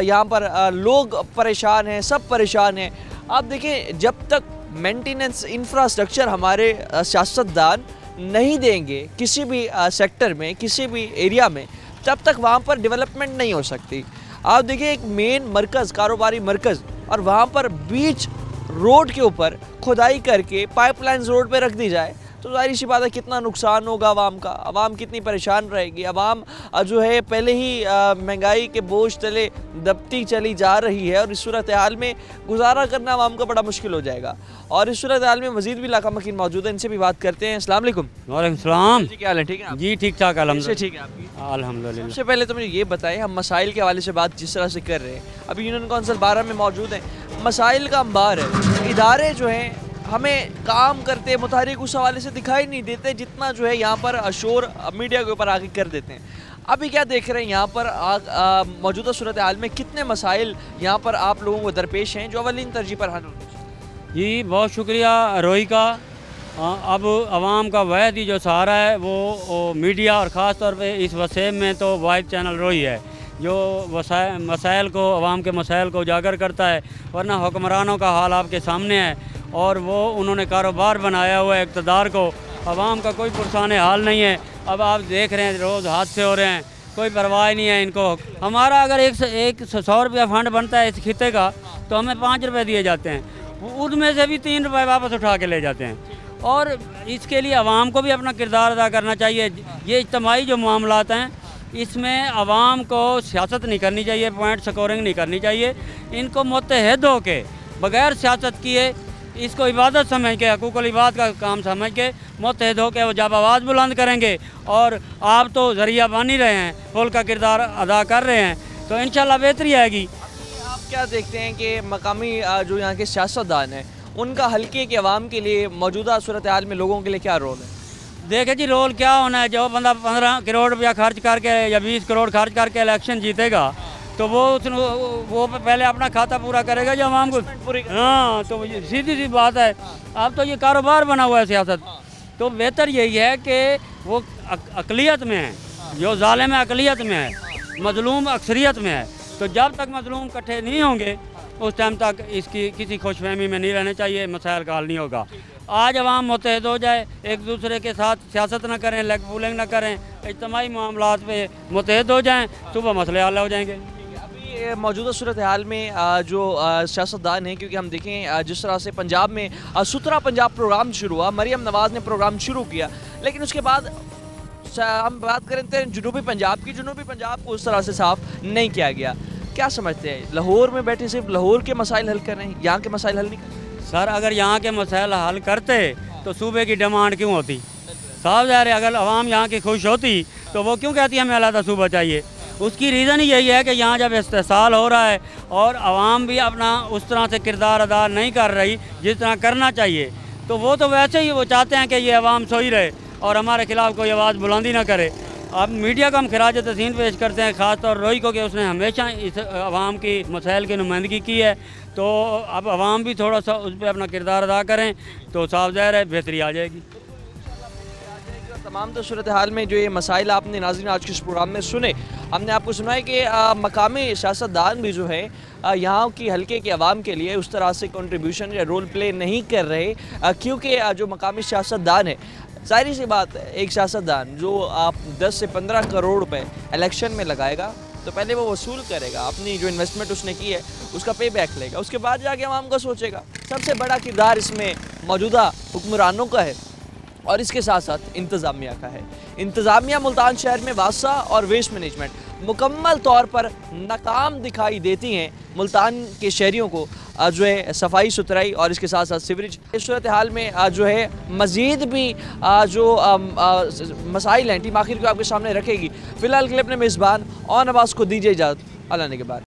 यहाँ पर लोग परेशान हैं, सब परेशान हैं। आप देखें, जब तक मेंटेनेंस इंफ्रास्ट्रक्चर हमारे सियासतदान नहीं देंगे किसी भी सेक्टर में, किसी भी एरिया में, तब तक वहाँ पर डेवलपमेंट नहीं हो सकती। आप देखिए एक मेन मरकज़, कारोबारी मरकज़, और वहाँ पर बीच रोड के ऊपर खुदाई करके पाइपलाइंस रोड पे रख दी जाए तो ज़ाहिर सी बात है कितना नुकसान होगा आवाम का। आवाम कितनी परेशान रहेगी। आवाम जो है पहले ही महँगाई के बोझ तले दबती चली जा रही है और इस सूरत हाल में गुजारा करना आवाम का बड़ा मुश्किल हो जाएगा। और इस सूरत हाल में मजीद भी इलाका मकीन मौजूद है। इनसे भी बात करते हैं। अस्सलाम वालेकुम। जी क्या हाल है? ठीक है जी ठीक ठाक कैसे ठीक है सबसे पहले तो मुझे ये बताएँ हम मसाइल के हवाले से बात जिस तरह से कर रहे हैं। अभी यूनियन काउंसिल बारह में मौजूद हैं। मसाइल का अंबार है। इदारे जो हैं हमें काम करते मुतारिक उस हवाले से दिखाई नहीं देते जितना जो है यहाँ पर शोर मीडिया के ऊपर आगे कर देते हैं। अभी क्या देख रहे हैं यहाँ पर आ- आ, मौजूदा सूरत हाल में कितने मसाइल यहाँ पर आप लोगों को दरपेश हैं जो अवलिन तरजीह पर चाहिए? जी बहुत शुक्रिया रोही का। हाँ, अब आवाम का ही जो सहारा है वो, वो मीडिया और ख़ास तौर पे इस वसेब में तो वाइड चैनल रोही है जो वसाय मसाइल को आवाम के मसाइल को उजागर करता है वरना हुक्मरानों का हाल आपके सामने है। और वो उन्होंने कारोबार बनाया हुआ है इकतदार को। आवाम का कोई पुरसान हाल नहीं है। अब आप देख रहे हैं, रोज़ हादसे हो रहे हैं। कोई परवाह नहीं है इनको। हमारा अगर एक एक सौ रुपया फंड बनता है इस खिते का तो हमें पाँच रुपये दिए जाते हैं। उसमें से भी तीन रुपये वापस उठा के ले जाते हैं। और इसके लिए आवाम को भी अपना किरदार अदा करना चाहिए। ये इज्तमाही जो मामला हैं, इसमें आवाम को सियासत नहीं करनी चाहिए, पॉइंट स्कोरिंग नहीं करनी चाहिए। इनको मुतहद होके बगैर सियासत किए इसको इबादत समझ के हकूक़ इबाद का काम समझ के मुतहद होकर वो जब आवाज़ बुलंद करेंगे और आप तो ज़रिया बन ही रहे हैं फुल का किरदार अदा कर रहे हैं तो इन बेहतरी आएगी। आप क्या देखते हैं कि मकामी जो यहाँ के सियासतदान हैं उनका हल्के के अवाम के लिए मौजूदा सूरत हाल में लोगों के लिए क्या रोल है? देखे जी रोल क्या होना है? जो बंदा पंद्रह करोड़ रुपया खर्च करके या बीस करोड़ खर्च करके इलेक्शन जीतेगा तो वो उसने वो पहले अपना खाता पूरा करेगा जो आवाम को पूरी हाँ तो ये सीधी सी बात है। अब तो ये कारोबार बना हुआ है सियासत। तो बेहतर यही है कि वो अक- अकलियत में है। जो ालिम अकलियत में है मजलूम अक्सरियत में है। तो जब तक मजलूम इकट्ठे नहीं होंगे उस टाइम तक इसकी किसी खुशफहमी में नहीं रहना चाहिए मसाइल का हल नहीं होगा। आज आवाम मुतहद हो जाए एक दूसरे के साथ सियासत ना करें लेग पुलिंग ना करें इज्तमाही मामला पे मुतहद हो जाएँ सुबह मसले हल हो जाएँगे। मौजूदा सूरत हाल में जो सियासतदान हैं, क्योंकि हम देखें जिस तरह से पंजाब में सुतरा पंजाब प्रोग्राम शुरू हुआ, मरियम नवाज़ ने प्रोग्राम शुरू किया। लेकिन उसके बाद हम बात करें तो जनूबी पंजाब की, जनूबी पंजाब को उस तरह से साफ़ नहीं किया गया। क्या समझते हैं? लाहौर में बैठे सिर्फ़ लाहौर के मसाइल हल कर रहे हैं, यहाँ के मसाइल हल नहीं कर सर, अगर यहाँ के मसाइल हल करते तो सूबे की डिमांड क्यों होती? साफ़ ज़ाहिर है, अगर आवाम यहाँ की खुश होती तो वो क्यों कहती है हमें अलहदा सूबा चाहिए? उसकी रीज़न ही यही है कि यहाँ जब इस्तेसाल हो रहा है और आवाम भी अपना उस तरह से किरदार अदा नहीं कर रही, जिस तरह करना चाहिए तो वो तो वैसे ही वो चाहते हैं कि ये आवाम सोई रहे और हमारे खिलाफ कोई आवाज़ बुलंदी ना करे। अब मीडिया का हम खराज तहसीन पेश करते हैं ख़ास तौर रोई को कि उसने हमेशा इस आवाम की मसाइल की नुमाइंदगी की है। तो अब आवाम भी थोड़ा सा उस पर अपना किरदार अदा करें तो साफ़ ज़ाहिर है, बेहतरी आ जाएगी। तमाम तो सूरत हाल में जो ये मसाइल आपने नाजिन आज के इस प्रोग्राम में सुने, हमने आपको सुनाया कि मकामी सियासतदान भी जो है यहाँ की हल्के के अवाम के लिए उस तरह से कंट्रीब्यूशन या रोल प्ले नहीं कर रहे क्योंकि जो मकामी सियासतदान है सारी सी बात है, एक सियासतदान जो आप 10 से 15 करोड़ रुपए इलेक्शन में लगाएगा तो पहले वो वसूल करेगा, अपनी जो इन्वेस्टमेंट उसने की है, उसका पे बैक लेगा, उसके बाद जाके आवाम का सोचेगा। सबसे बड़ा किरदार इसमें मौजूदा हुक्मरानों का है। और इसके साथ साथ इंतज़ामिया का है। इंतज़ामिया मुल्तान शहर में वासा और वेस्ट मैनेजमेंट मुकम्मल तौर पर नाकाम दिखाई देती हैं मुल्तान के शहरीों को जो है, सफ़ाई सुथराई और इसके साथ साथ सिवरेज इस सूरत हाल में जो है, मज़ीद भी जो मसाइल हैं, टीम आखिर को आपके सामने रखेगी। फ़िलहाल के लिए अपने मेज़बान और नवाज़ को दीजिए इजाज़त। अल्लाह ने के बाद।